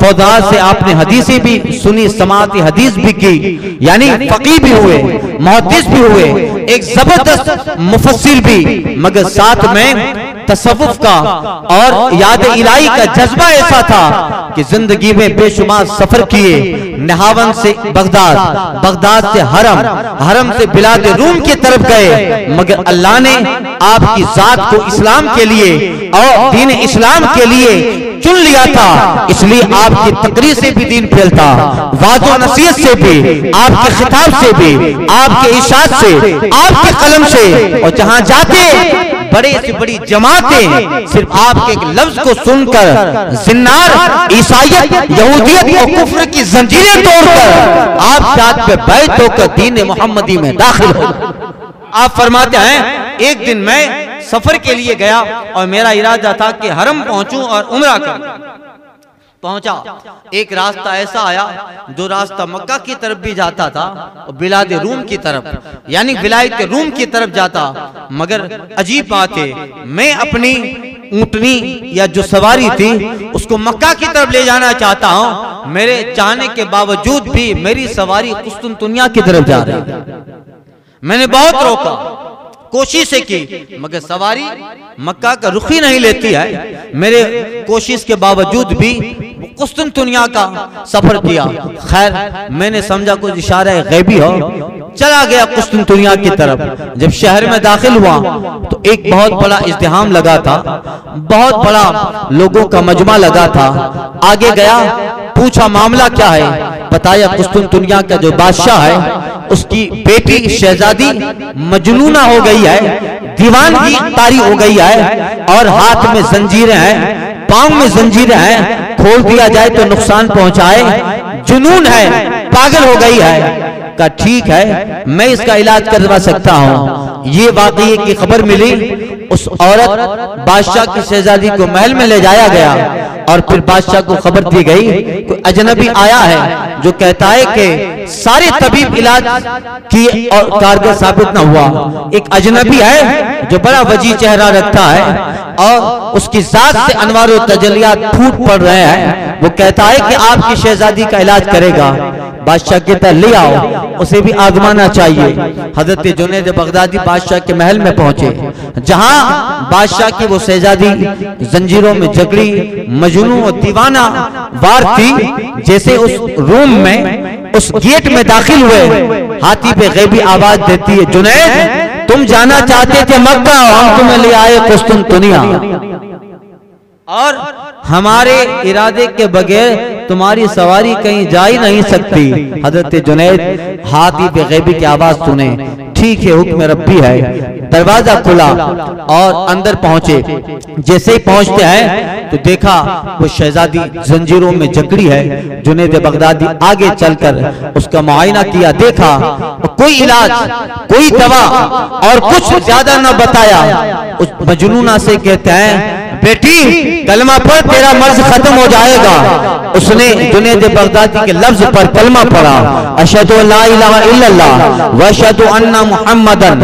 फौदार से आपने हदीसी भी सुनी, समाती हदीस भी की, यानी फकी भी हुए मुहदस भी हुए एक ज़बरदस्त मुफसिल भी मगर साथ में तसवुफ का और याद इलाही का जज्बा ऐसा था कि ज़िंदगी में बेशुमार सफ़र किए नहावन से बगदाद बगदाद से हरम हरम से बिलाद रूम की तरफ़ गए मगर अल्लाह ने आपकी जात को इस्लाम के लिए और दीन इस्लाम के लिए चुन लिया था इसलिए आपकी तकरीर से भी दीन फैलता वादो नसीहत से भी आपके खिताब से भी आपके इशाद से आपके कलम से और जहाँ जाते बड़े से बड़ी जमातें सिर्फ़ आपके एक लफ्ज को सुनकर जिन्नार ईसाइत यहूदियत और कुफर की जंजीरें तोड़कर आप जात पे बैठ होकर दीन मोहम्मदी में दाखिल हो आप फरमाते हैं एक दिन मैं सफ़र के लिए गया और मेरा इरादा था कि हरम पहुंचूं और उम्र कर। पहुँचा। एक रास्ता ऐसा आया जो रास्ता मक्का की तरफ़ भी जाता था और बिलाद रूम की तरफ़, यानी विलायत रूम की तरफ़ जाता। मगर अजीब बात है, मैं अपनी ऊंटनी या जो सवारी थी, उसको मक्का की तरफ़ ले जाना चाहता हूँ। मेरे चाहने के बावजूद भी मेरी सवारी कुस्तुनतुनिया की तरफ़ जा रही। मैंने बहुत रोका, कोशिश की, मगर सवारी मक्का का रुख ही नहीं लेती है। मेरे कोशिश के बावजूद भी कुस्तुनतुनिया का सफ़र किया। खैर, मैंने समझा कुछ इशारा गैबी हो। चला गया कुस्तुनतुनिया की तरफ़। जब शहर में दाखिल हुआ तो एक बहुत बड़ा इज्तिहाम लगा था। बहुत बड़ा लोगों का मजमा लगा था। आगे गया, पूछा, मामला क्या है? बताया कुस्तुन दुनिया का जो बादशाह है, उसकी बेटी शहजादी मजनूना हो गई है दीवानगी तारी हो गई है, और हाथ में जंजीरें हैं। पाँव में जंजीर है, खोल दिया जाए तो नुकसान पहुँचाए। जुनून है, पागल हो गई है। का ठीक है, मैं इसका इलाज करवा सकता हूँ। ये वाकई की खबर मिली, उस औरत बादशाह की शहजादी को महल में ले जाया गया। और फिर बादशाह को खबर दी गई कोई अजनबी आया है, जो कहता है कि सारे तबीब इलाज की और कारगर साबित ना हुआ। एक अजनबी है, जो बड़ा वजी चेहरा रखता है और उसकी जात से अनवार तजलिया फूट पड़ रहे हैं। वो कहता है कि आपकी शहजादी का इलाज करेगा। बादशाह के तरह ले आओ उसे भी आजमाना चाहिए। हज़रत जुनेद बगदादी बादशाह के महल में पहुँचे जहाँ बादशाह की वो शहजादी जंजीरों में जगड़ी मजनू और दीवाना वार थी जैसे उस रूम में उस गेट में दाखिल हुए। हाथी पे गैबी आवाज़ देती है जुनेद तुम जाना चाहते थे मक्का हम तुम्हें ले आए कुस्तुन दुनिया। और हमारे इरादे के बगैर तुम्हारी सवारी कहीं जा ही नहीं सकती। हज़रत जुनेद हाथी पे गैबी की आवाज़ सुने। ठीक है हुक्म रब्बी है। दरवाज़ा खुला और अंदर पहुँचे। जैसे ही पहुँचते हैं तो देखा वो शहजादी जंजीरों में जकड़ी है। जुनेद बगदादी आगे चलकर उसका मुआयना किया देखा। कोई इलाज कोई दवा और कुछ ज़्यादा न बताया। उस मजनूना से कहते हैं बेटी, कलमा पर तेरा मर्ज खत्म हो जाएगा। उसने जुनेद बगदादी के लफ्ज पर कलमा पढ़ा। अशद वशद अन्ना मोहम्मदन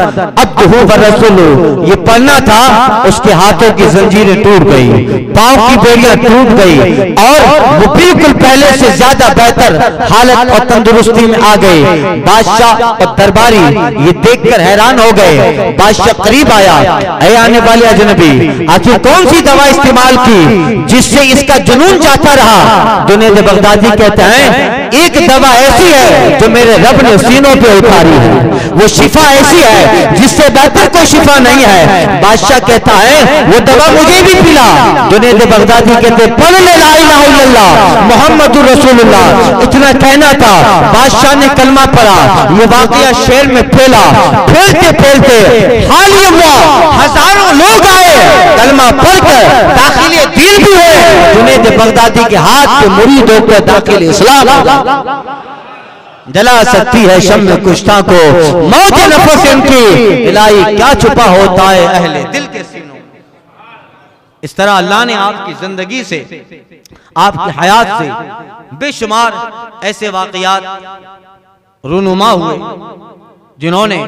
ये पढ़ना था, उसके हाथों की जंजीरें टूट गई, पाँव की बेड़ियाँ टूट गई, और वो बिल्कुल पहले से ज़्यादा बेहतर हालत और तंदुरुस्ती में आ गए बादशाह और दरबारी ये देखकर हैरान हो गए। बादशाह करीब आया आने वाले अजनबी, आखिर कौन सी दवा इस्तेमाल की, जिससे इसका जुनून जाता रहा। जुनेद बगदादी कहते हैं, एक दवा ऐसी है जो मेरे रब ने सीनों पे उतारी है। वो शिफा ऐसी है, जिससे बेहतर कोई शिफा नहीं है। बादशाह कहता है, वो दवा मुझे भी पिला। जुनेद बगदादी कहते पढ़ ले मोहम्मद रसूलुल्लाह। इतना कहना था, बादशाह ने कलमा पढ़ा, ये वाकया शेर में फैला। फैलते फैलते हाल हुआ, हज़ारों लोग आए, कलमा पढ़कर दाखिल दिल भी है। जुनेद बगदादी के हाथ के मुरीदों पर दाखिल इस्लाम जला सकती है शम कुश्ता को। मौत नफस इनकी इलाही क्या छुपा होता है अहले दिल के सीनों इस तरह अल्लाह ने आपकी ज़िंदगी से, आपकी हयात से बेशुमार ऐसे वाकयात रुनुमा हुए, जिन्होंने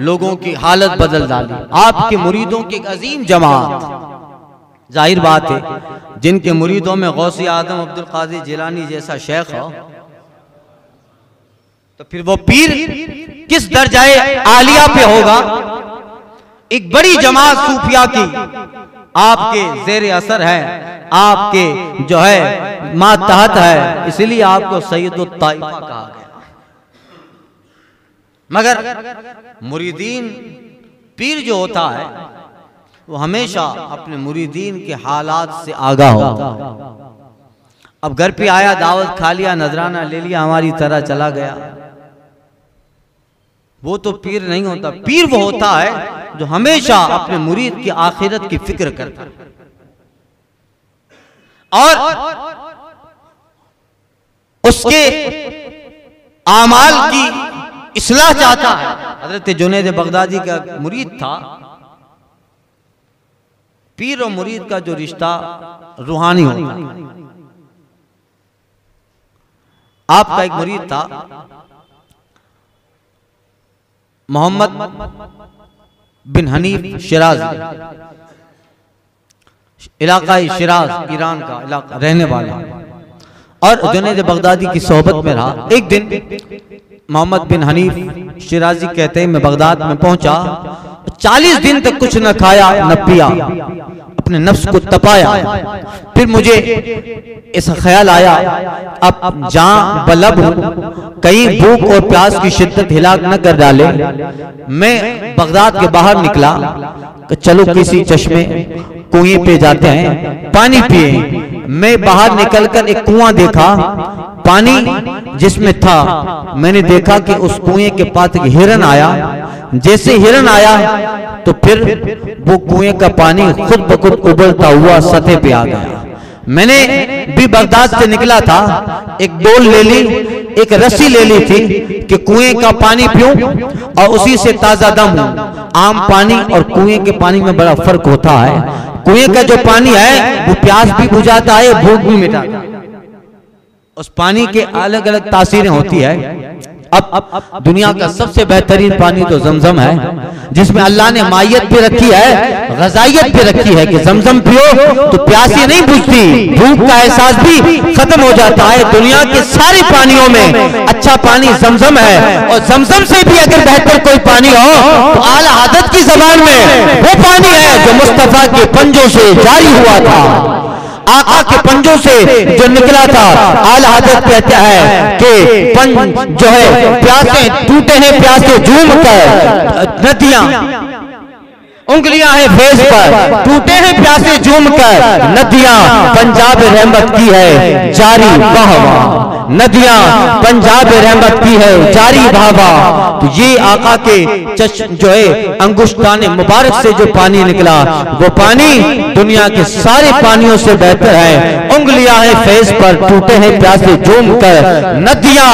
लोगों की हालत बदल डाली। आपके मुरीदों की एक अजीम जमात ज़ाहिर बात है जिनके मुरीदों में गौसी आदम अब्दुल कादिर जिलानी जैसा शेख हो तो फिर वो पीर किस दर्जाए आलिया पे होगा? एक बड़ी जमात सूफिया की आपके जेर असर है आपके जो है मातहत है इसलिए आपको सैयद ताइफा कहा गया। मगर मुरीदीन पीर जो होता है वो हमेशा अपने मुरीदीन के हालात से आगा है। अब घर पे आया दावत खा लिया नजराना ले लिया हमारी तरह चला गया। वो तो पीर नहीं होता पीर वो होता है जो हमेशा अपने मुरीद की आखिरत की फ़िक्र करता और उसके आमाल की इसलाह चाहता है। हज़रत जुनेद बगदादी का मुरीद था। पीर और मुरीद का जो रिश्ता, रूहानी होता आपका एक मुरीद था, मोहम्मद बिन हनीफ शिराज। इलाका शिराज, ईरान का इलाका, रहने वाला। और जुनेद बगदादी की सोहबत में रहा। एक दिन मोहम्मद बिन हनीफ शिराजी कहते हैं, मैं बगदाद में पहुँचा चालीस दिन तक कुछ न खाया, न पिया, अपने नफ्स को तपाया। फिर मुझे ऐसा ख्याल आया, अब जहाँ बलब कहीं भूख और प्यास की शिद्दत हिलाक न कर डाले। मैं बगदाद के बाहर निकला चलो किसी चश्मे, कुएँ पे जाते हैं, पानी पिए मैं बाहर निकलकर एक कुआँ देखा पानी जिसमें था। मैंने देखा कि उस कुएँ के पास एक हिरन आया। जैसे हिरन आया तो फिर वो कुएँ का पानी खुद ब खुद उबलता हुआ सतह पे आ गया। मैंने भी बर्दाश्त से निकला था। एक डोल ले ली एक रस्सी ले ली थी कि कुएँ का पानी पीऊं और उसी से ताज़ा दम आम पानी और कुएँ के पानी में बड़ा फ़र्क होता है। कुएँ का जो पानी है, वो प्यास भी बुझाता है, भूख भी मिटाता है। उस पानी के अलग अलग तासीरें होती है। अब, दुनिया का सबसे बेहतरीन पानी तो जमजम है जिसमें अल्लाह ने माइत भी रखी है गजाइत भी रखी है कि जमजम पियो तो प्यासी नहीं बुझती भूख का एहसास भी खत्म हो जाता है दुनिया के सारे पानियों में। अच्छा पानी जमजम है और जमजम से भी अगर बेहतर कोई पानी हो तो आला आदत की जबान में वो पानी है जो मुस्तफ़ा के पंजों से जारी हुआ था। आका के पंजों से जो निकला था, आल हज़रत कहता है कि पंज जो है, प्यासे टूटे हैं, प्यासे झूम कर, नदियाँ, उंगलियाँ हैं फेस पर, टूटे हैं, प्यासे झूम कर, नदियाँ, पंजाब रहमत की है, जारी वाह नदियाँ पंजाब रहमत की है, जारी भावा तो ये आका के चश जो है अंगुश्तान मुबारक से जो पानी निकला, वो पानी दुनिया के सारे पानियों से बेहतर है। उंगलियाँ हैं, फेस पर टूटे हैं, प्यासे झूम कर। नदियाँ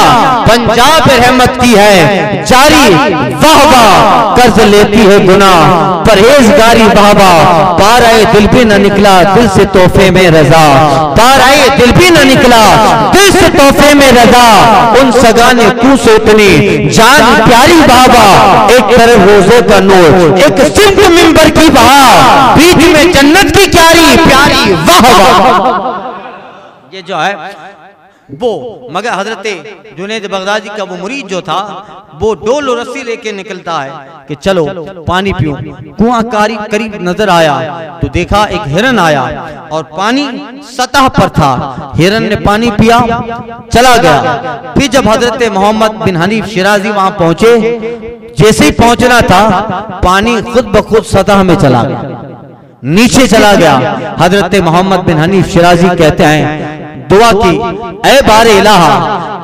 पंजाब रहमत की है, जारी वाह वाह कर्ज लेती है गुना परहेजगारी बाबा। पार आए दिल भी न निकला, दिल से तोहफे में रजा। पार आए दिल भी न निकला, दिल से तोहफे में रजा, उन सगा ने तू से इतनी जान प्यारी बाबा, एक तरफ़ रोज़े का नोट एक सिंध मिंबर की बहा, बीच में जन्नत की क्यारी, प्यारी वाह। ये जो है वो, मगर हज़रत जुनेद बगदादी का वो मुरीद जो था, वो डोल रस्सी लेके निकलता है कि चलो, पानी पियो कुआँ कारी करीब नज़र आया तो देखा एक हिरन आया और पानी सतह पर था। हिरन ने पानी पिया, चला गया। फिर जब हज़रत मोहम्मद बिन हनीफ शिराजी वहाँ पहुँचे, जैसे ही पहुँचना था, पानी खुद ब खुद सतह में चला गया। नीचे चला गया। हज़रत मोहम्मद बिन हनीफ शिराजी कहते हैं दुआ की, ए बारे इलाहा,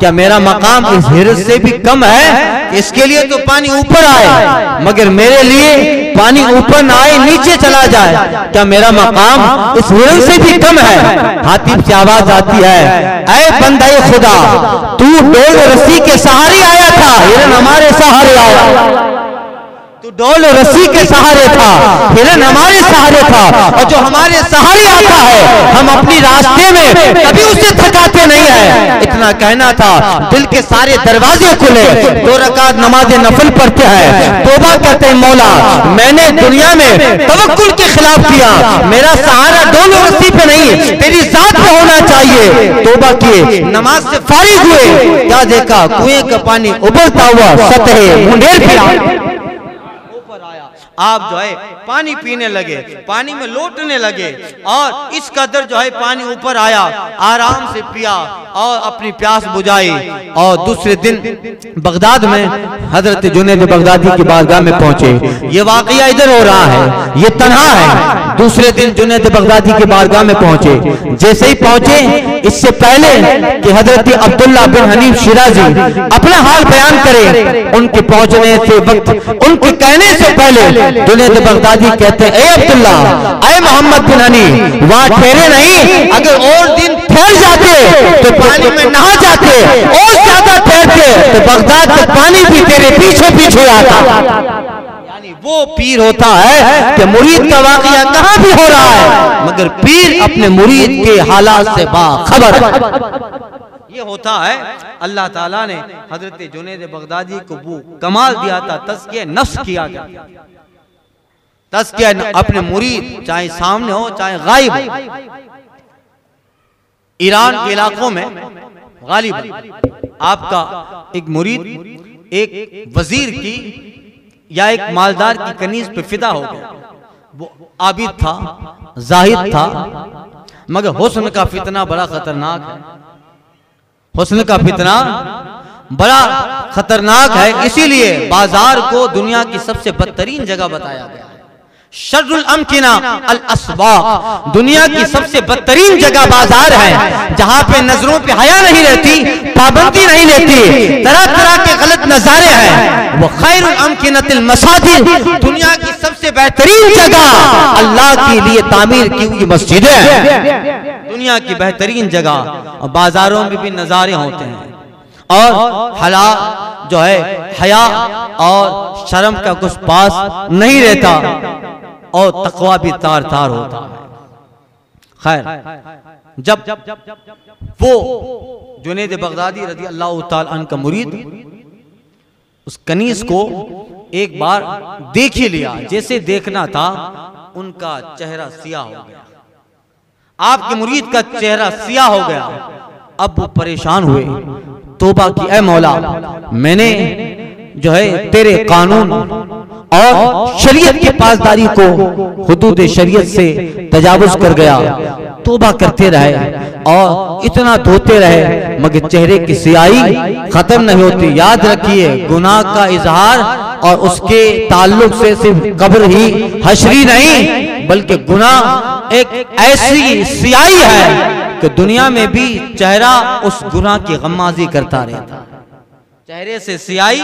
क्या मेरा मकाम इस हिरस से भी कम है इसके लिए तो पानी ऊपर आए, मगर मेरे लिए पानी ऊपर ना आए, नीचे चला जाए, क्या मेरा मकाम इस हिरन से भी कम है? हाथी से आवाज़ आती है ऐ बंदा खुदा, तू डोल रस्सी के सहारे आया था, हिरन हमारे सहारे आया। तो डोल रस्सी के सहारे था हिरन हमारे सहारे था और जो हमारे सहारे आता है हम अपनी रास्ते में कभी उसे थकाते नहीं है। इतना कहना था दिल के सारे दरवाजे खुले दो रकात नमाज़ नफल पढ़ते हैं। तोबा कहते हैं मौला मैंने दुनिया में तवक्कुल के खिलाफ किया। मेरा सहारा डोल रस्सी पे नहीं तेरी जात पे होना चाहिए। तोबा किए नमाज़ से फारिग हुए। क्या देखा कुएँ का पानी उबलता हुआ सतह मुंडेर फिरा। आप जो है पानी पीने लगे, पानी में लौटने लगे और इस कदर जो है पानी ऊपर आया, आराम से पिया और अपनी प्यास बुझाई। और दूसरे दिन बगदाद में हज़रत जुनेद बगदादी की बारगाह में पहुँचे। ये वाकया इधर हो रहा है, ये तनहा है। दूसरे दिन जुनेद बगदादी की बारगाह में पहुँचे। जैसे ही पहुँचे, इससे पहले कि हज़रत अब्दुल्ला बिन हनीफ शिराजी अपना हाल बयान करें। उनके पहुँचने से वक्त, उनके कहने से पहले जुनेद बगदादी कहते हैं अब्दुल्ला ए मोहम्मद बिन हनी वहाँ ठहरे नहीं अगर और दिन ठहर जाते तो पानी में नहा जाते और ज़्यादा ठहरते तो बगदाद तक पानी भी तेरे पीछे पीछे आता। यानी वो पीर होता है कि मुरीद का वाकया कहाँ भी हो रहा है मगर पीर अपने मुरीद के हालात से बाखबर। ये होता है अल्लाह ताला ने हज़रत जुनेद बगदादी को वो कमाल दिया था तस्किया नफ्स किया गया तस्किया अपने मुरीद चाहे सामने हो चाहे गायब हो। ईरान के इलाकों में गालिब आपका एक मुरीद एक वज़ीर की या एक मालदार की कनीज पे फिदा हो गया। वो आबिद था जाहिद था मगर हुस्न का फितना बड़ा खतरनाक है। हुस्न का फितना बड़ा खतरनाक है इसीलिए बाज़ार को दुनिया की सबसे बदतरीन जगह बताया गया। शर्रुल अमकिना अल असबा दुनिया की सबसे बदतरीन जगह बाज़ार है जहाँ पे नज़रों पे हया नहीं रहती पाबंदी नहीं रहती तरह तरह के गलत नजारे हैं। वो खैरुल अमकिनतिल मसाजिद दुनिया की सबसे बेहतरीन जगह अल्लाह के लिए तामीर की हुई मस्जिदें। हैं दुनिया की बेहतरीन जगह और बाजारों में भी नजारे होते हैं। और हला जो है हया और शर्म का कुछ पास नहीं रहता। और तकवा भी तार तार होता है। खैर, जब वो जुनेद बगदादी रज़ी अल्लाह तआला का मुरीद, उस कनीस को एक बार देख ही लिया, जैसे देखना था उनका चेहरा सिया हो गया। आपके मुरीद का चेहरा सिया हो गया। अब वो परेशान हुए, तोबा की, ए मौला, मैंने जो है, तेरे कानून और शरीयत की पासदारी को हदूद शरीयत से तजावुज कर गया। तोबा करते रहे और इतना धोते रहे, मगर चेहरे की सियाही खत्म नहीं होती। याद रखिए, गुनाह का इजहार और उसके ताल्लुक से सिर्फ़ कब्र ही हशरी नहीं, बल्कि गुनाह एक ऐसी सियाही है कि दुनिया में भी चेहरा उस गुनाह की गम्माजी करता रहता। है चेहरे से सियाई,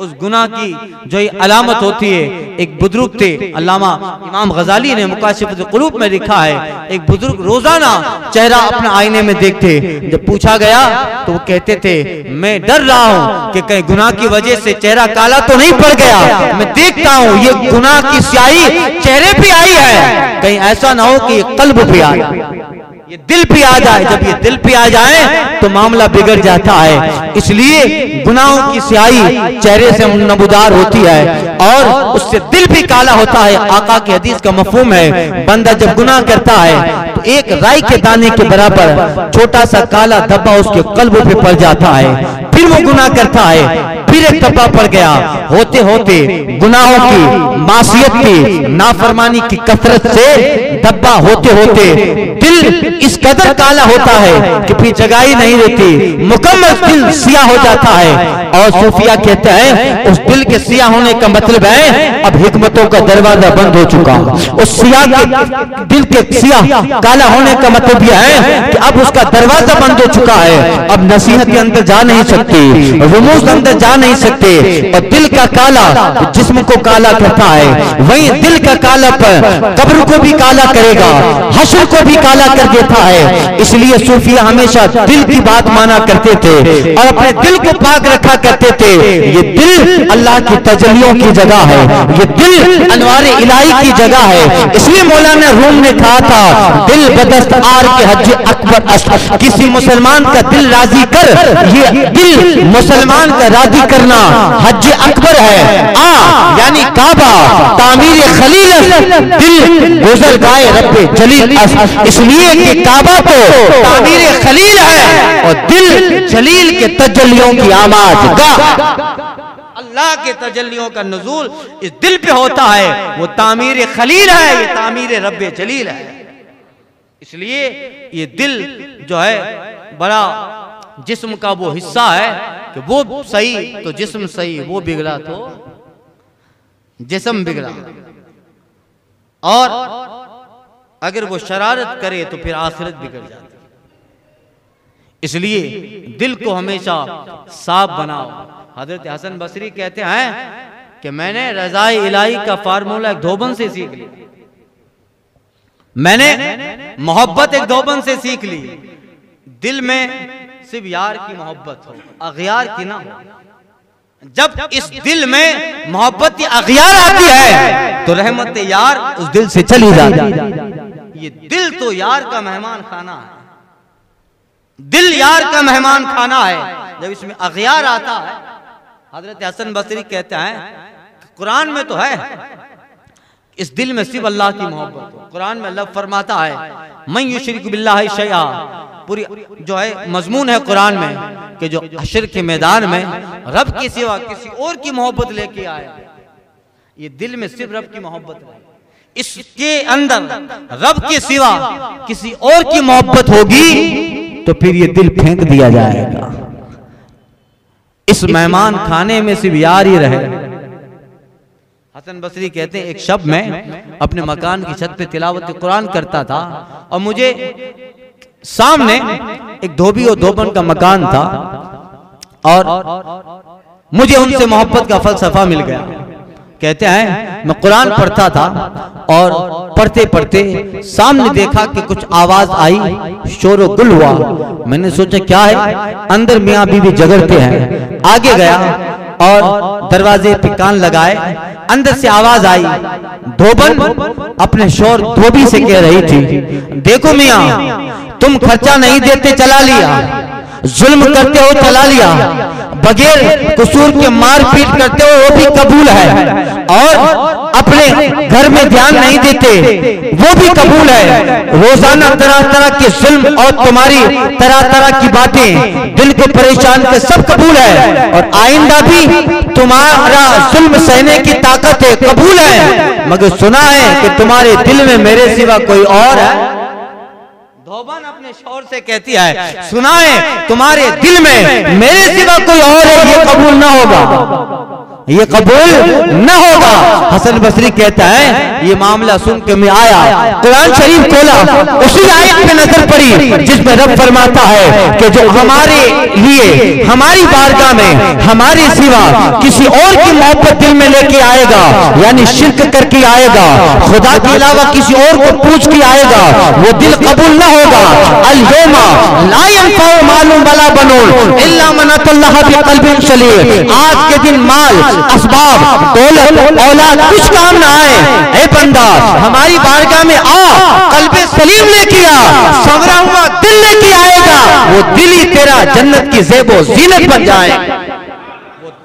उस गुनाह की जो अलामत होती है, एक बुज़ुर्ग थे अल्लामा इमाम गजाली ने मुकाशिफत कुलूब में लिखा है, एक बुज़ुर्ग रोज़ाना चेहरा अपने आईने में देखते, जब पूछा गया तो वो कहते थे, मैं डर रहा हूँ कि कहीं गुनाह की वजह से चेहरा काला तो नहीं पड़ गया, मैं देखता हूँ, ये गुनाह की स्याही चेहरे पे आई है, कहीं ऐसा ना हो कि कल्ब पे आ जाए। ये दिल पे आ जाए। जब ये दिल पे आ जाए तो मामला बिगड़ जाता है। इसलिए गुनाहों की स्याही चेहरे से नबूदार होती है और उससे दिल भी काला होता है। आका की हदीस का मफहम है, बंदा जब गुनाह करता है एक राई के दाने के बराबर छोटा सा काला धब्बा उसके कल्ब पे पड़ जाता है, फिर वो गुनाह करता है, फिर एक धब्बा पड़ गया। होते होते गुनाहों की मासियत की, नाफरमानी की कसरत से धब्बा होते होते दिल इस कदर काला होता है कि फिर जगह ही नहीं रहती। मुकम्मल दिल सिया हो जाता है। और सूफिया कहते हैं, उस दिल के सिया होने का मतलब है, अब हिकमतों का दरवाज़ा बंद हो चुका। उस सिया के दिल के सिया काला होने का मतलब यह है कि अब उसका दरवाज़ा बंद हो चुका है। अब नसीहत के अंदर जा नहीं सकती, रमूज अंदर जा नहीं सकते। और दिल का काला, जिस्म को काला करता है। वही दिल का काला पर कब्र को भी काला करेगा, हशर को भी काला कर देता है। इसलिए सूफिया हमेशा दिल की बात माना करते थे और अपने दिल को पाक रखा करते थे। ये दिल अल्लाह की तजलियों की जगह है। ये दिल अनवार इलाही की जगह है। इसलिए मौलाना रूम ने कहा था, दिल बदस्त आर के हज अकबर किसी मुसलमान का दिल राज़ी कर, ये दिल मुसलमान का राज़ी करना हज अकबर है। आ, यानी काबा, तामीर खलील दिल गुजर गाए रब्बे जलील इसलिए कि काबा तो तामीर खलील है और दिल जलील के तजलियों की आमाज गा। अल्लाह के तजलियों का नजूल इस दिल पे होता है। वो तामीर खलील है, ये तामीर रब जलील है। इसलिए ये दिल जो है, बड़ा जिस्म का वो हिस्सा है कि वो सही तो जिस्म सही, वो बिगड़ा तो जिस्म बिगड़ा। और अगर वो शरारत करे तो फिर आखिरत बिगड़ जाती इसलिए दिल को हमेशा साफ़ बनाओ। हज़रत हसन बसरी कहते हैं कि मैंने रजाई इलाही का फार्मूला धोबन से सीख लिया। मैंने मोहब्बत एक धोबन से सीख ली। दिल में सिर्फ़ यार की मोहब्बत हो, अगियार की ना हो। जब इस दिल में मोहब्बत की अगियार आती है तो रहमत यार उस दिल से चली जाती है। ये दिल तो यार का मेहमान खाना है। दिल यार का मेहमान खाना है। जब इसमें अगियार आता है, हज़रत हसन बसरी कहते हैं, कुरान में तो है इस दिल में सिर्फ़ अल्लाह की मोहब्बत हो। कुरान में अल्लाह फरमाता है मैं युशरिक बिल्लाह शया पूरी जो है, मजमून है कुरान में कि जो अशर के मैदान में रब के सिवा किसी और की मोहब्बत लेके आया। ये दिल में सिर्फ़ रब की मोहब्बत है। इसके अंदर रब के सिवा किसी और की मोहब्बत होगी तो फिर ये दिल फेंक दिया जाएगा। इस मेहमान खाने में सिर्फ़ यार ही रहे हसन बसरी कहते हैं एक शब्द में अपने मकान की छत पे तिलावत कुरान करता था और मुझे सामने एक धोबी और धोबन का मकान था। और मुझे उनसे मोहब्बत का फलसफा मिल गया। कहते हैं मैं कुरान पढ़ता था और पढ़ते पढ़ते सामने देखा कि कुछ आवाज़ आई शोर गुल हुआ। मैंने सोचा क्या है? अंदर मियाँ बीवी जगड़ते हैं आगे गया और दरवाजे पे कान लगाए अंदर से आवाज़ आई धोबन अपने शोर धोबी से कह रही थी देखो मिया तुम खर्चा नहीं देते चला लिया। जुल्म करते हो चला लिया। बगैर कसूर के मार पीट करते हो वो भी कबूल है। और अपने घर में ध्यान नहीं देते वो भी कबूल है। रोज़ाना तरह तरह के जुल्म और तुम्हारी तरह तरह की बातें दिल को परेशान के सब कबूल है। और आइंदा भी तुम्हारा जुल्म सहने की ताकत है कबूल है। मगर सुना है कि तुम्हारे दिल में मेरे सिवा कोई और है? धोबन अपने शोर से कहती है सुनाए तुम्हारे दिल में मेरे सिवा कोई और है ये कबूल ना होगा। ये कबूल न होगा। हसन बसरी कहता है, ये मामला सुन के मैं आया। कुरान शरीफ खोला, उसी आयत में नज़र पड़ी, जिसमें रब फरमाता है कि जो हमारे लिए, हमारी बारगाह में, हमारे सिवा किसी और की मोहब्बत दिल में लेके आएगा, यानी शिरक करके आएगा, खुदा के अलावा किसी और को पूछ के आएगा, वो दिल कबूल न होगा। अलयोमा लायन मालूम बला बनूल इल्ला बिकल्बिन सलीम आज के दिन माल असबाब दौलत औलाद कुछ काम ना आए। ए बंदा हमारी बारगाह में आ कल्बे सलीम ने किया सवरा हुआ दिल ने किया आएगा वो दिल ही तेरा जन्नत की जेबो जीनत बन जाए।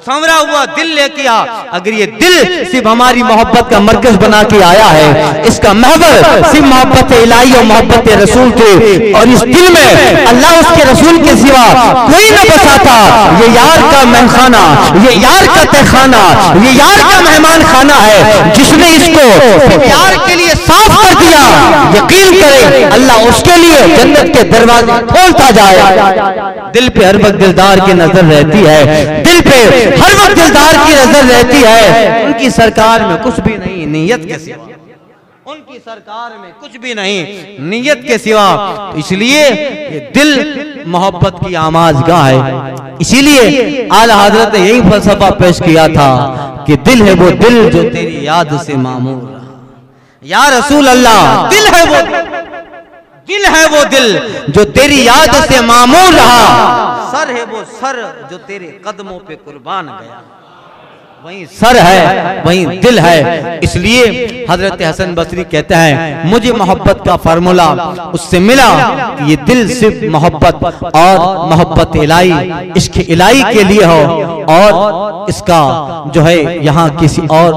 संवरा हुआ दिल लेके आ अगर ये दिल सिर्फ़ हमारी मोहब्बत का मरकज बना के आया है, इसका महवर सिर्फ़ मोहब्बत इलाही और मोहब्बत रसूल थे और इस दिल में अल्लाह उसके रसूल के सिवा कोई न बसाता ये यार का मेहखाना ये यार का तहखाना, ये यार का मेहमान खाना है, जिसने इसको यार के लिए साफ़ कर दिया। यकीन करे, अल्लाह उसके लिए जन्नत के दरवाजे खोलता जाए। दिल पे हर वक्त दिलदार की नज़र रहती है। दिल पे हर वक्त दिलदार की नज़र रहती है। उनकी सरकार में कुछ भी नहीं नीयत के सिवा। उनकी सरकार में कुछ भी नहीं नीयत के सिवा। इसलिए ये दिल मोहब्बत की आमाज गाह है। इसीलिए आला हज़रत ने यही फलसफा पेश किया था कि दिल है वो दिल जो तेरी याद से मामूर या रसूल अल्लाह दिल है वो दिल है वो दिल जो तेरी याद से मामूल रहा। सर है वो सर जो तेरे कदमों पे कुर्बान गया। वही सर है वही दिल है। इसलिए हज़रत हसन बसरी कहते हैं मुझे मोहब्बत का फार्मूला उससे मिला कि ये दिल सिर्फ़ मोहब्बत और मोहब्बत इलाई इसके इलाई के लिए हो और इसका जो है यहाँ किसी और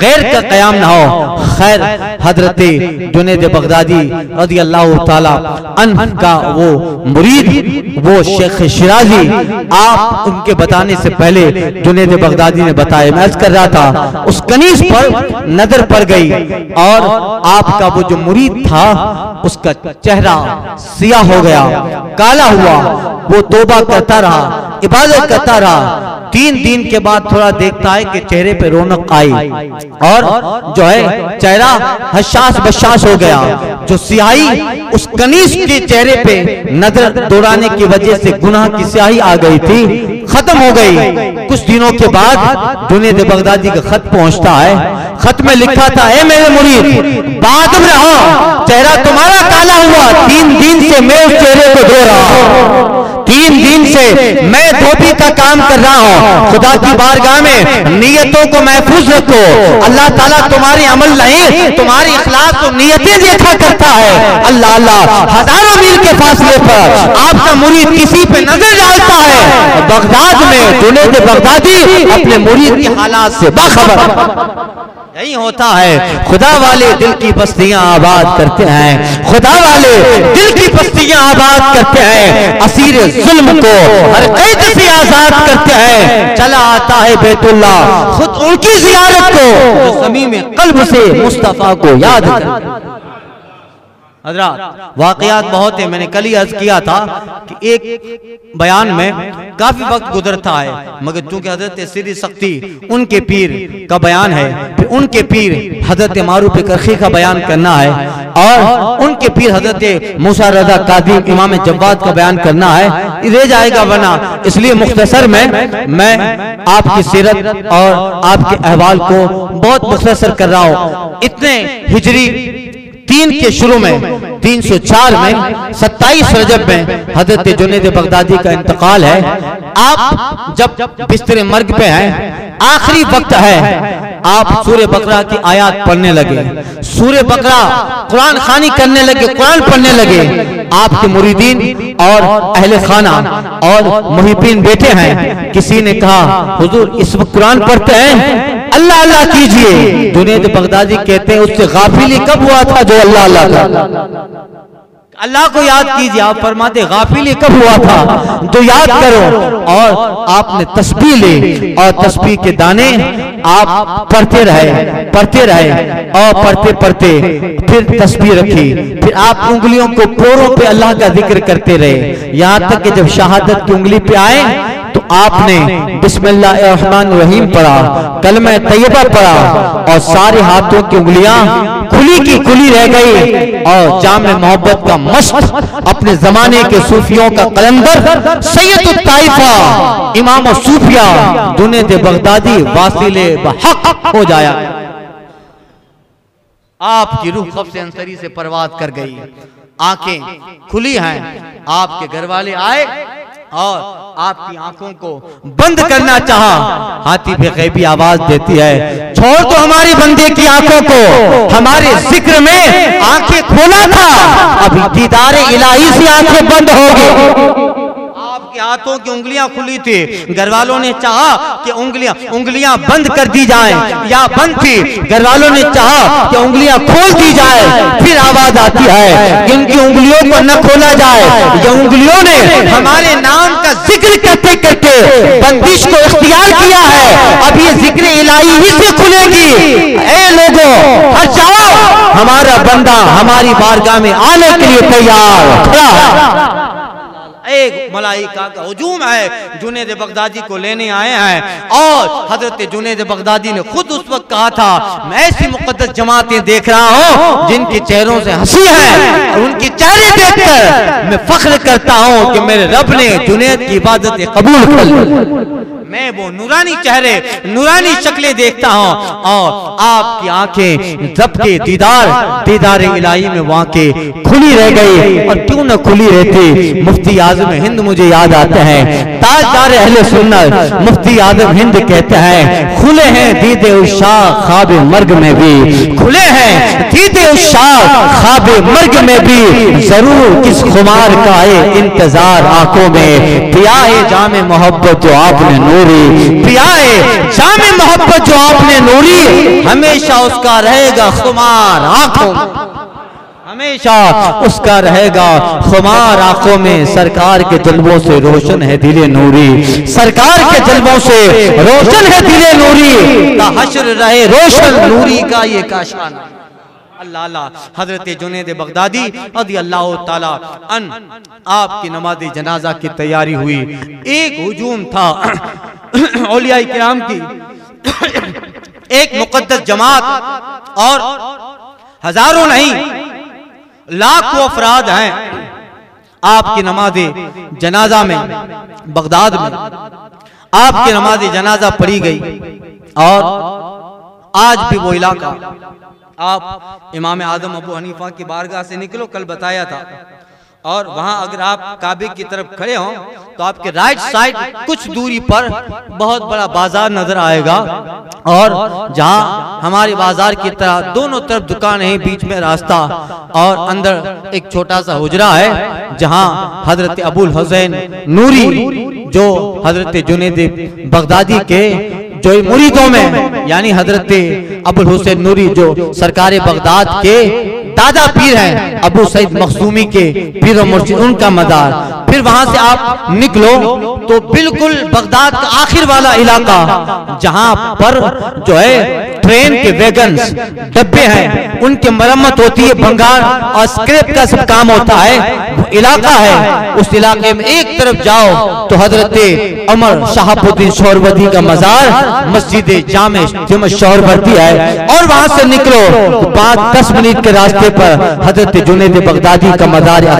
गैर का कयाम ना हो। खैर हज़रत जुनेद बगदादी रज़ी अल्लाह का वो मुरीद वो शेख शिराजी। आप उनके बताने से पहले जुनेद बगदादी ने बताया मैं कर रहा था, उस कनीज पर नज़र पड़ गई और आपका वो जो मुरीद था उसका चेहरा सिया हो गया, काला हुआ, वो तोबा करता रहा, इबादत करता रहा। तीन दिन के बाद थोड़ा देखता है कि चेहरे पे रौनक आई और जो है, चेहरा हशास बशास हो गया। जो सियाही, उस कनीस के चेहरे पे नज़र दौड़ाने की वजह से गुनाह की स्याही आ गई थी, खत्म हो गई। कुछ दिनों के बाद जुनेद बगदादी का खत पहुँचता है खत में लिखा था, ए मेरे मुरीद बाद में रहो, चेहरा तुम्हारा काला हुआ, तीन दिन से मैं उस चेहरे को धो रहा हूँ। तीन दिन से मैं धोबी का काम कर रहा हूँ। खुदा की बारगाह में नियतों को महफूज रखो। अल्लाह ताला तुम्हारे अमल नहीं, तुम्हारी इखलास तो नियतें देखा करता है। अल्लाह अल्लाह, हज़ारों मील के फासले पर आपका मुरीद किसी पे नज़र डालता है। बगदाद में जुनेद बगदादी, अपने मुरीद के हालात से बाखबर। यही होता है। खुदा वाले दिल की बस्तियाँ आबाद करते हैं। खुदा वाले दिल की बस्तियाँ आबाद करते हैं। असीर जुल्म को हर कैद से आज़ाद करते हैं। चला आता है बेतुल्ला। खुद उनकी जियारत को जमी में कल्ब से मुस्तफ़ा को याद कर। वाकयात बहुत है। मैंने कल ही अर्ज़ किया था कि एक बयान में काफ़ी वक्त गुजरता है, मगर चूँकि हज़रत सीरी सख्ती उनके पीर का बयान है, फिर उनके पीर हज़रत मारूफ करखी का बयान करना है, और उनके पीर हज़रत मूसा रजा कादिम इमाम जब्बात का बयान करना है, रह जाएगा वरना। इसलिए मुख्तसर में मैं आपकी सीरत और आपके अहवाल को बहुत मुख्तसर कर रहा हूँ। इतने हिजरी तीन के शुरू में 304 में 27 रजब में हज़रत जुनेद बगदादी का इंतकाल है। आप जब बिस्तरे मर्ग पे हैं, आखिरी वक्त है आप सूर्य बकरा की आयात पढ़ने लगे। सूर्य बकरा कुरान खानी करने लगे कुरान पढ़ने लगे। आपके मुरीदीन और अहले खाना और मुहिबीन बैठे हैं। किसी ने कहा हुजूर इस वक्त कुरान पढ़ते हैं। अल्लाह अल्लाह कीजिए। जुनेद बगदादी कहते हैं उससे गाफिली कब हुआ था जो अल्लाह अल्लाह अल्लाह को याद कीजिए, आप फरमाते, गाफिल कब हुआ था? तो याद करो, और आपने तस्वीर ले, और तस्वीर के दाने आप पढ़ते रहे पढ़ते रहे, और पढ़ते पढ़ते फिर तस्वीर रखी। फिर आप उंगलियों को पोरों पे अल्लाह का ज़िक्र करते रहे। यहाँ तक कि जब शहादत की उंगली पे आए तो आपने बिस्मिल्लाहिर्रहमानिर्रहीम पढ़ा, कलम तैयबा पढ़ा और सारे हाथों की उंगलियाँ खुली की खुली रह गई और जाम मोहब्बत का मस्त अपने जमाने के सूफियों का कलंदर सैयद इमाम सूफिया दुनिया दे बगदादी वासिले हक हो जाया। आपकी रूह कब से अंसरी से परवाद कर गई। आँखें खुली हैं, आपके घर वाले आए और आपकी आँखों को बंद करना चाहा। हाथी पे गैबी आवाज़ देती है। छोड़ तो हमारी बंदे की आँखों को। हमारे ज़िक्र में आँखें खोला था। अभी दीदारे इलाही से आँखें बंद होगी आपके हाथों की उंगलियाँ खुली थी। घर वालों ने चाहा कि उंगलियाँ उंगलियाँ बंद कर दी जाए। या बंद थी। घर वालों ने चाहा कि उंगलियाँ खोल दी जाए। फिर आवाज़ आती है कि उनकी उंगलियों को न खोला जाए। ये उंगलियों ने हमारे नाम का ज़िक्र करते करते बंदिश को इख्तियार किया है। अब ये ज़िक्र इलाही ही से खुलेगी। ए लोगों हर जाओ। हमारा बंदा हमारी बारगाह में आने के लिए तैयार। खड़ा एक मलाइका का हजूम है, जुनेद बगदादी को लेने आए हैं। और हज़रत जुनेद बगदादी ने खुद उस वक्त कहा था, मैं ऐसी मुकदस जमातें देख रहा हूँ, जिनके चेहरों से हँसी है और उनके चेहरे देखकर मैं फख्र करता हूँ कि मेरे रब ने जुनेद की इबादत कबूल कर मैं वो नूरानी चेहरे, नूरानी शक्लें देखता हूँ और आपकी आँखें जब के दीदार दीदार इलाही में वहाँ के खुली रह गई और क्यों न खुली रहती? मुफ्ती आज़म हिंद मुझे याद आते हैं। ताजदार अहले सुन्नत मुफ्ती आज़म हिंद कहते हैं, खुले हैं दीदे उशाह ख्वाब मर्ग में भी। खुले हैं दीदे उशाह ख्वाब मर्ग में भी। ज़रूर किस खुमार का है इंतज़ार आँखों में। पिया है जाम मोहब्बत जो आपने नूर नूरी। पियाए जाम मोहब्बत जो आपने नूरी, हमेशा उसका रहेगा खुमार आँखों हमेशा उसका रहेगा खुमार आँखों में। सरकार के जलवों से रोशन है दिले नूरी। सरकार के जलवों से रोशन है दिले नूरी। हश्र रहे रोशन नूरी का ये काशान अल्लाह अल्लाह, हज़रत जुनेद बगदादी रदी अल्लाह ताला आपकी नमाज़ जनाजा की तैयारी हुई। एक हजूम था (coughs) औलिया किराम की। एक मुकदस जमात और हज़ारों नहीं, लाखों अफराद हैं आपकी नमाज़ जनाजा में, बगदाद में। आपकी नमाज़ जनाजा पढ़ी गई और आज भी वो इलाका। आप इमाम आदम अबू हनीफा की बारगाह से निकलो, कल बताया था। और वहाँ अगर आप काबे की तरफ़ खड़े हो तो आपके राइट साइड कुछ दूरी पर बहुत बड़ा बाज़ार नज़र आएगा। और जहाँ हमारे बाज़ार की तरह दोनों तरफ़ दुकान है बीच में रास्ता और अंदर एक छोटा सा हुजरा है जहाँ हज़रत अबुल हुसैन नूरी जो हज़रत जुनेद बगदादी के जो मुरीदों में यानी हज़रत अबुल हुसैन नूरी जो सरकार बगदाद के दादा पीर हैं अबू सईद मखसूमी के पीर मुर्शिद उनका मदार। फिर वहाँ से आप निकलो तो बिल्कुल बगदाद का आखिर वाला इलाका, जहाँ पर जो है ट्रेन के वैगन डब्बे हैं, उनकी मरम्मत होती है, भंगार और स्क्रैप का सब काम होता है इलाका है। उस इलाके में एक तरफ़ जाओ तो हज़रत अमर शाहबुद्दीन शोरवदी का मजार, मस्जिद जाम शोरवर्दी है और वहाँ से निकलो तो पाँच दस मिनट के रास्ते पर हज़रत जुनेद बगदादी का मजार है।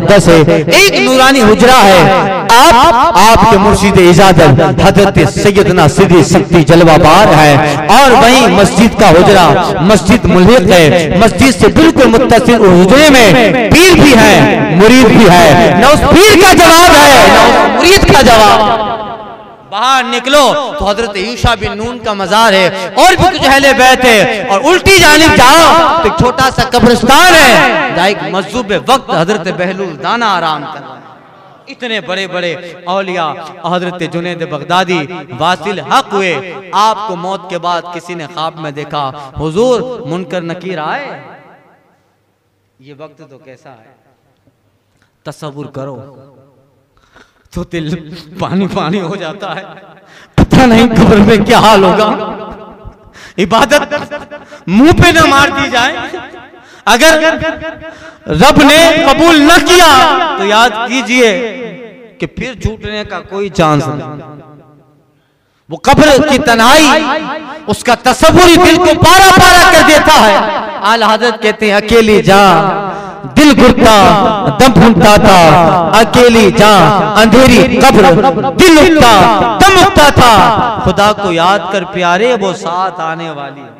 एक नूरानी हुजरा है। आप, आपके मुर्शिद इजाज़त, हज़रत सैदना सिद्दी शक्ति जलवा बार है। और वहीं मस्जिद का हुजरा, मस्जिद मुल्क है। मस्जिद से बिल्कुल मुत्तसिल हुजरे में पीर भी है, मुरीद भी है। न उस पीर का जवाब है, न उस मुरीद का जवाब। बाहर निकलो तो हज़रत यूशा बिन नून का मजार है, और भी कुछ अहले बैत है। और उल्टी जानिब जाओ तो छोटा सा कब्रिस्तान है एक मजूब वक्त हज़रत बहलूल दाना आराम कर रहा है। इतने बड़े बड़े औलिया हज़रत जुनेद बगदादी वासिल हक हुए। आपको मौत के बाद किसी ने ख्वाब में देखा, हुजूर, मुनकर नकीर आए? ये वक्त तो कैसा है? तस्वुर करो। तो दिल पानी पानी हो जाता है। पता नहीं कब्र में क्या हाल होगा। इबादत मुँह पे ना मार दी जाए। अगर रब ने कबूल न किया तो याद कीजिए कि फिर छूटने का कोई चांस नहीं। वो कब्र की तनाई उसका तस्वुर दिल को पारा पारा कर देता है। आल हज़रत कहते हैं, अकेली जा दिल घुटता, दम फूटता था। अकेली जा अंधेरी कब्र, दिल उठता, दम उठता था। खुदा को याद कर, प्यारे, वो साथ आने वाली है।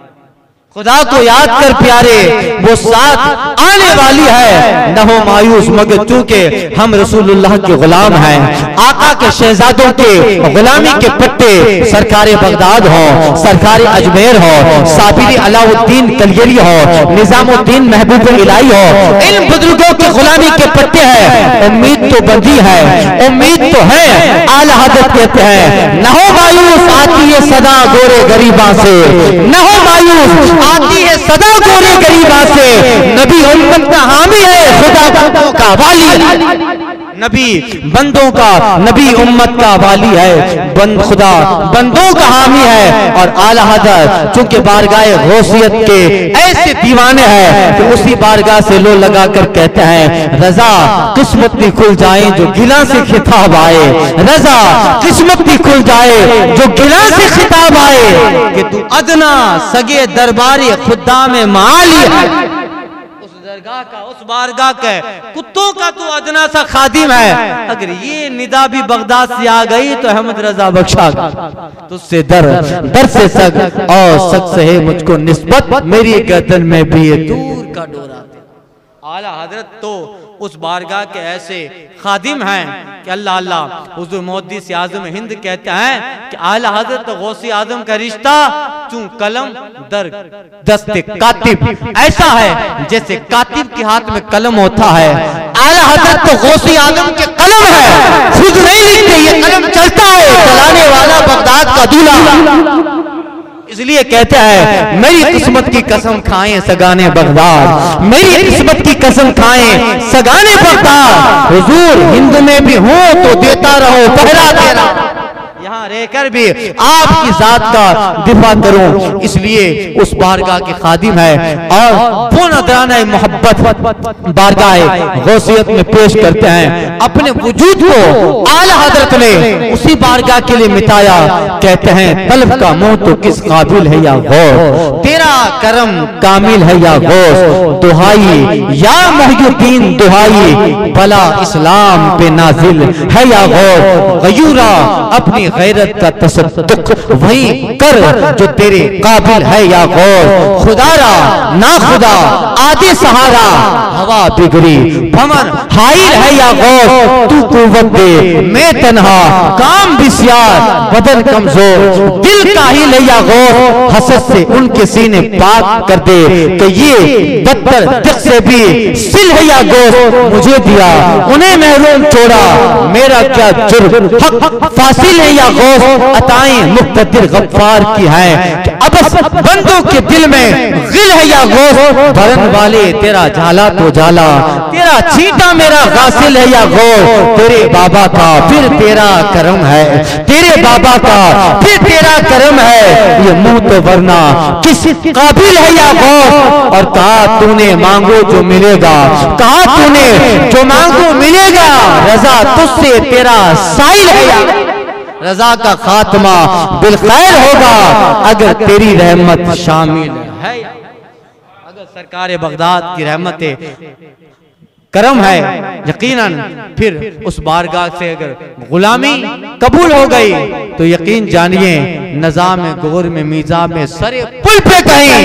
खुदा को याद कर, प्यारे, वो साथ आने वाली है। न हो मायूस, मगर चूँकि हम रसूलुल्लाह के गुलाम हैं, आका के शहजादों के गुलामी के पट्टे सरकार बगदाद हो, सरकार अजमेर हो, साबिरी अलाउद्दीन कलियरी हो, निजामुद्दीन महबूब इलाई हो, इन बुज़ुर्गों के गुलामी के पट्टे हैं, उम्मीद तो बंदी है, उम्मीद तो है, आला हज़रत कहते हैं, न हो मायूस, आती है सदा गोरे गरीबा से, न हो मायूस आती है सदा गोरे गरीबा से। नबी उम्मत का हामी है खुदा का वाली। नबी, बंदों का नबी उम्मत का वाली है। बंद खुदा, बंदों का हामी है। और आला हज़रत, चूँकि बारगाह गौसियत के ऐसे दीवाने हैं, कि उसी बारगाह से लो लगा कर कहते हैं, रजा, किस्मत भी खुल जाए जो गिला से खिताब आए। रजा, किस्मत भी खुल जाए जो गिला से खिताब आए। कि तू अदना, सगे दरबारी खुदा में माली है। दरगाह का, उस बारगाह का कुत्तों का तो अदना सा खादिम है। अगर ये निदा भी बगदाद से आ गई तो अहमद रजा बख्शा तुझसे दर दर से सग और सच से है मुझको निस्बत, मेरी गर्दन में भी ये दूर का डोरा आला हज़रत तो उस बारगाह के ऐसे खादिम हैं कि अल्लाह अल्लाह हुजूर मोदी से आज़म हिंद कहते हैं कि आला हज़रत गौसी आज़म का रिश्ता चूं कलम, दर, दस्ते कातिब। ऐसा है जैसे कातिब के हाथ में कलम होता है। आला हज़रत तो गौसी आज़म के कलम है। खुद नहीं लिखते, ये कलम चलता है। चलाने वाला बगदाद का दूल्हा। इसलिए कहता है मेरी किस्मत की कसम खाएँ सगाने बगदाद। मेरी किस्मत की कसम खाएँ सगाने बगदाद। हुजूर हिंद में भी हो तो देता रहो पहरा तेरा यहाँ रहकर भी आपकी जात का दिफा करूँ। इसलिए उस बारगाह के खादिम है और वो नजराना मोहब्बत बारगाह गौसियत में पेश करते हैं। अपने वजूद को आला हज़रत ने उसी बारगाह के लिए मिटाया। कहते हैं तलब का मुँह तो किस काबिल है या गौर? तेरा करम कामिल है या गौस दुहाई, या मोहुद्दीन दुहाई, भला इस्लाम पे नाजिल है या गौर? गयूरा, अपनी गैरत का तसद्दुक वही कर जो तेरे काबिल है या गौर। खुदारा ना खुदा आदि सहारा, हवा बिगड़ी भमर हाइल है या गौर, तू कुवत दे, मैं तनहा, काम बिस्यार बदन कमज़ोर, दिल काहिल है या गौर, हसद से उनके सीने पाक कर दे कि ये बदतर से भी सिल है या गोश्त मुझे दिया, उन्हें महरूम छोड़ा मेरा क्या जुर्म, हक फासिल है या गोश्त अताएँ मुक्तदिर गफ्फार की है अब बंदों के दिल में गिल है या गोश्त भरन वाले, तेरा झाला तो झाला तेरा छींटा मेरा गासिल है या गोश्त तेरे बाबा का फिर तेरा करम है। तेरे बाबा का फिर तेरा करम है। ये मुँह तो वरना किस काबिल है या गौर और कहा तूने मांगो जो मिलेगा। कहा तूने जो मांगो मिलेगा, रजा तुझसे तेरा साइल है या रजा का खात्मा बिलखैर होगा अगर तेरी रहमत शामिल है। अगर सरकार बगदाद की रहमत करम है, यकीनन फिर उस बारगाह से अगर गुलामी कबूल हो गई तो यकीन जानिए, नजाम गोर में मीजा में सरे पुल पे कहीं,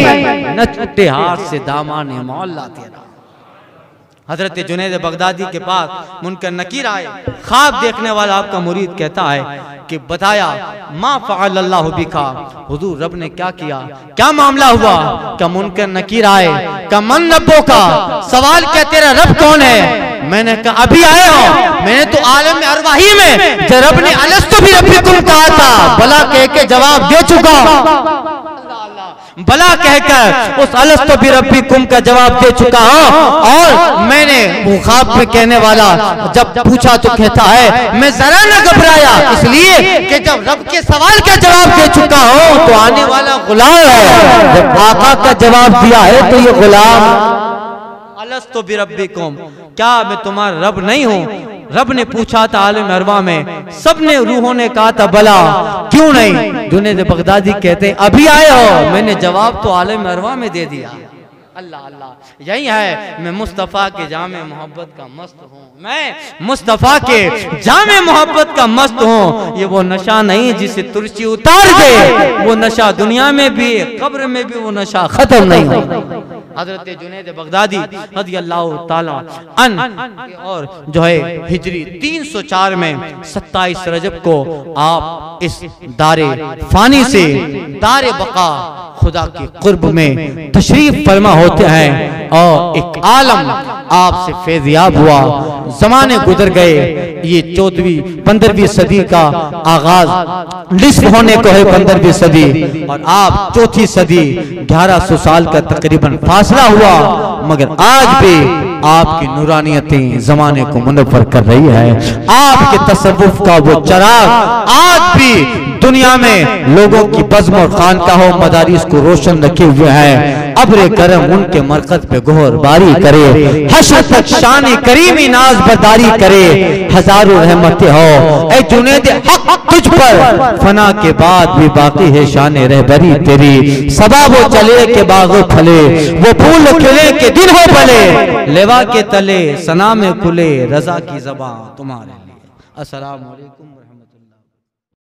न छुट्टे हाथ से दामान मौला तेरा। हज़रत जुनेद बगदादी के पास मुनकर नकीर आए। ख्वाब देखने वाला आपका मुरीद कहता है कि बताया माँ फ़अल अल्लाह बिका। हुजूर रब ने क्या किया? क्या मामला हुआ? क्या मुनकर नकीर आए? क्या मन रब्बों का? सवाल क्या तेरा रब कौन है? मैंने कहा अभी आए हो। मैंने तो आलम में अरवाही में। जब रब ने अलस्तु भी रब्बी तुम कहा था भला कह के जवाब दे चुका भला कहकर उस अलस्तो भी रब्बी कुम का जवाब दे चुका हूँ। और मैंने वो ख्वाब में कहने वाला जब पूछा तो कहता है, मैं जरा न घबराया, इसलिए कि जब रब के सवाल का जवाब दे चुका हूँ तो आने वाला गुलाम है। जब आका का जवाब दिया है तो ये गुलाम अलस्तो भी रब्बी कुम, क्या मैं तुम्हारा रब नहीं हूँ? रब ने पूछा था आलम अरवा में, सबने रूहों ने कहा था भला क्यों नहीं? जुनेद बगदादी कहते अभी आए हो, मैंने जवाब तो आलम अरवा में दे दिया। अल्लाह अल्लाह, यही है, मैं मुस्तफ़ा के जामे मोहब्बत का मस्त हूँ। मैं मुस्तफ़ा के जामे मोहब्बत का मस्त हूँ। ये वो नशा नहीं जिसे तुलसी उतार दे, वो नशा दुनिया में भी, कब्र में भी वो नशा खत्म नहीं हो। हज़रत जुनेद बगदादी रज़ी अल्लाह ताला अन और जो है हिजरी 304 में 27 रजब को आप इस दारे फानी से दारे बका खुदा के कुर्ब में तशरीफ़ फरमा होते हैं और एक आलम आपसे फैजियाब हुआ। जमाने गुजर गए। ये चौदहवीं पंद्रहवीं सदी का आगाज़ निस्फ होने को है पंद्रहवीं सदी। और आप चौथी सदी ग्यारह सौ साल का तकरीबन फासला हुआ। मगर आज भी आपकी नूरानियतें जमाने को मुनवर कर रही है। आपके तसवुफ का वो चराग आज भी दुनिया में लोगों की बज्म और खानकाहों मदारिस को रोशन रखे हुए हैं। अबरे करम उनके मरकज पे गोहर बारी करे। हशर तक शान करीमी नाज बरदारी करे। हज़ारों रहमतें हो। ए जुनेद हक तुझ पर। फना के बाद भी बाकी है शान रहबरी तेरी। सबा वो चले के बागो फले। वो फूल खिले के दिन हो भले लेवा के तले सना में खुले। रजा की जबा तुम्हारे लिए।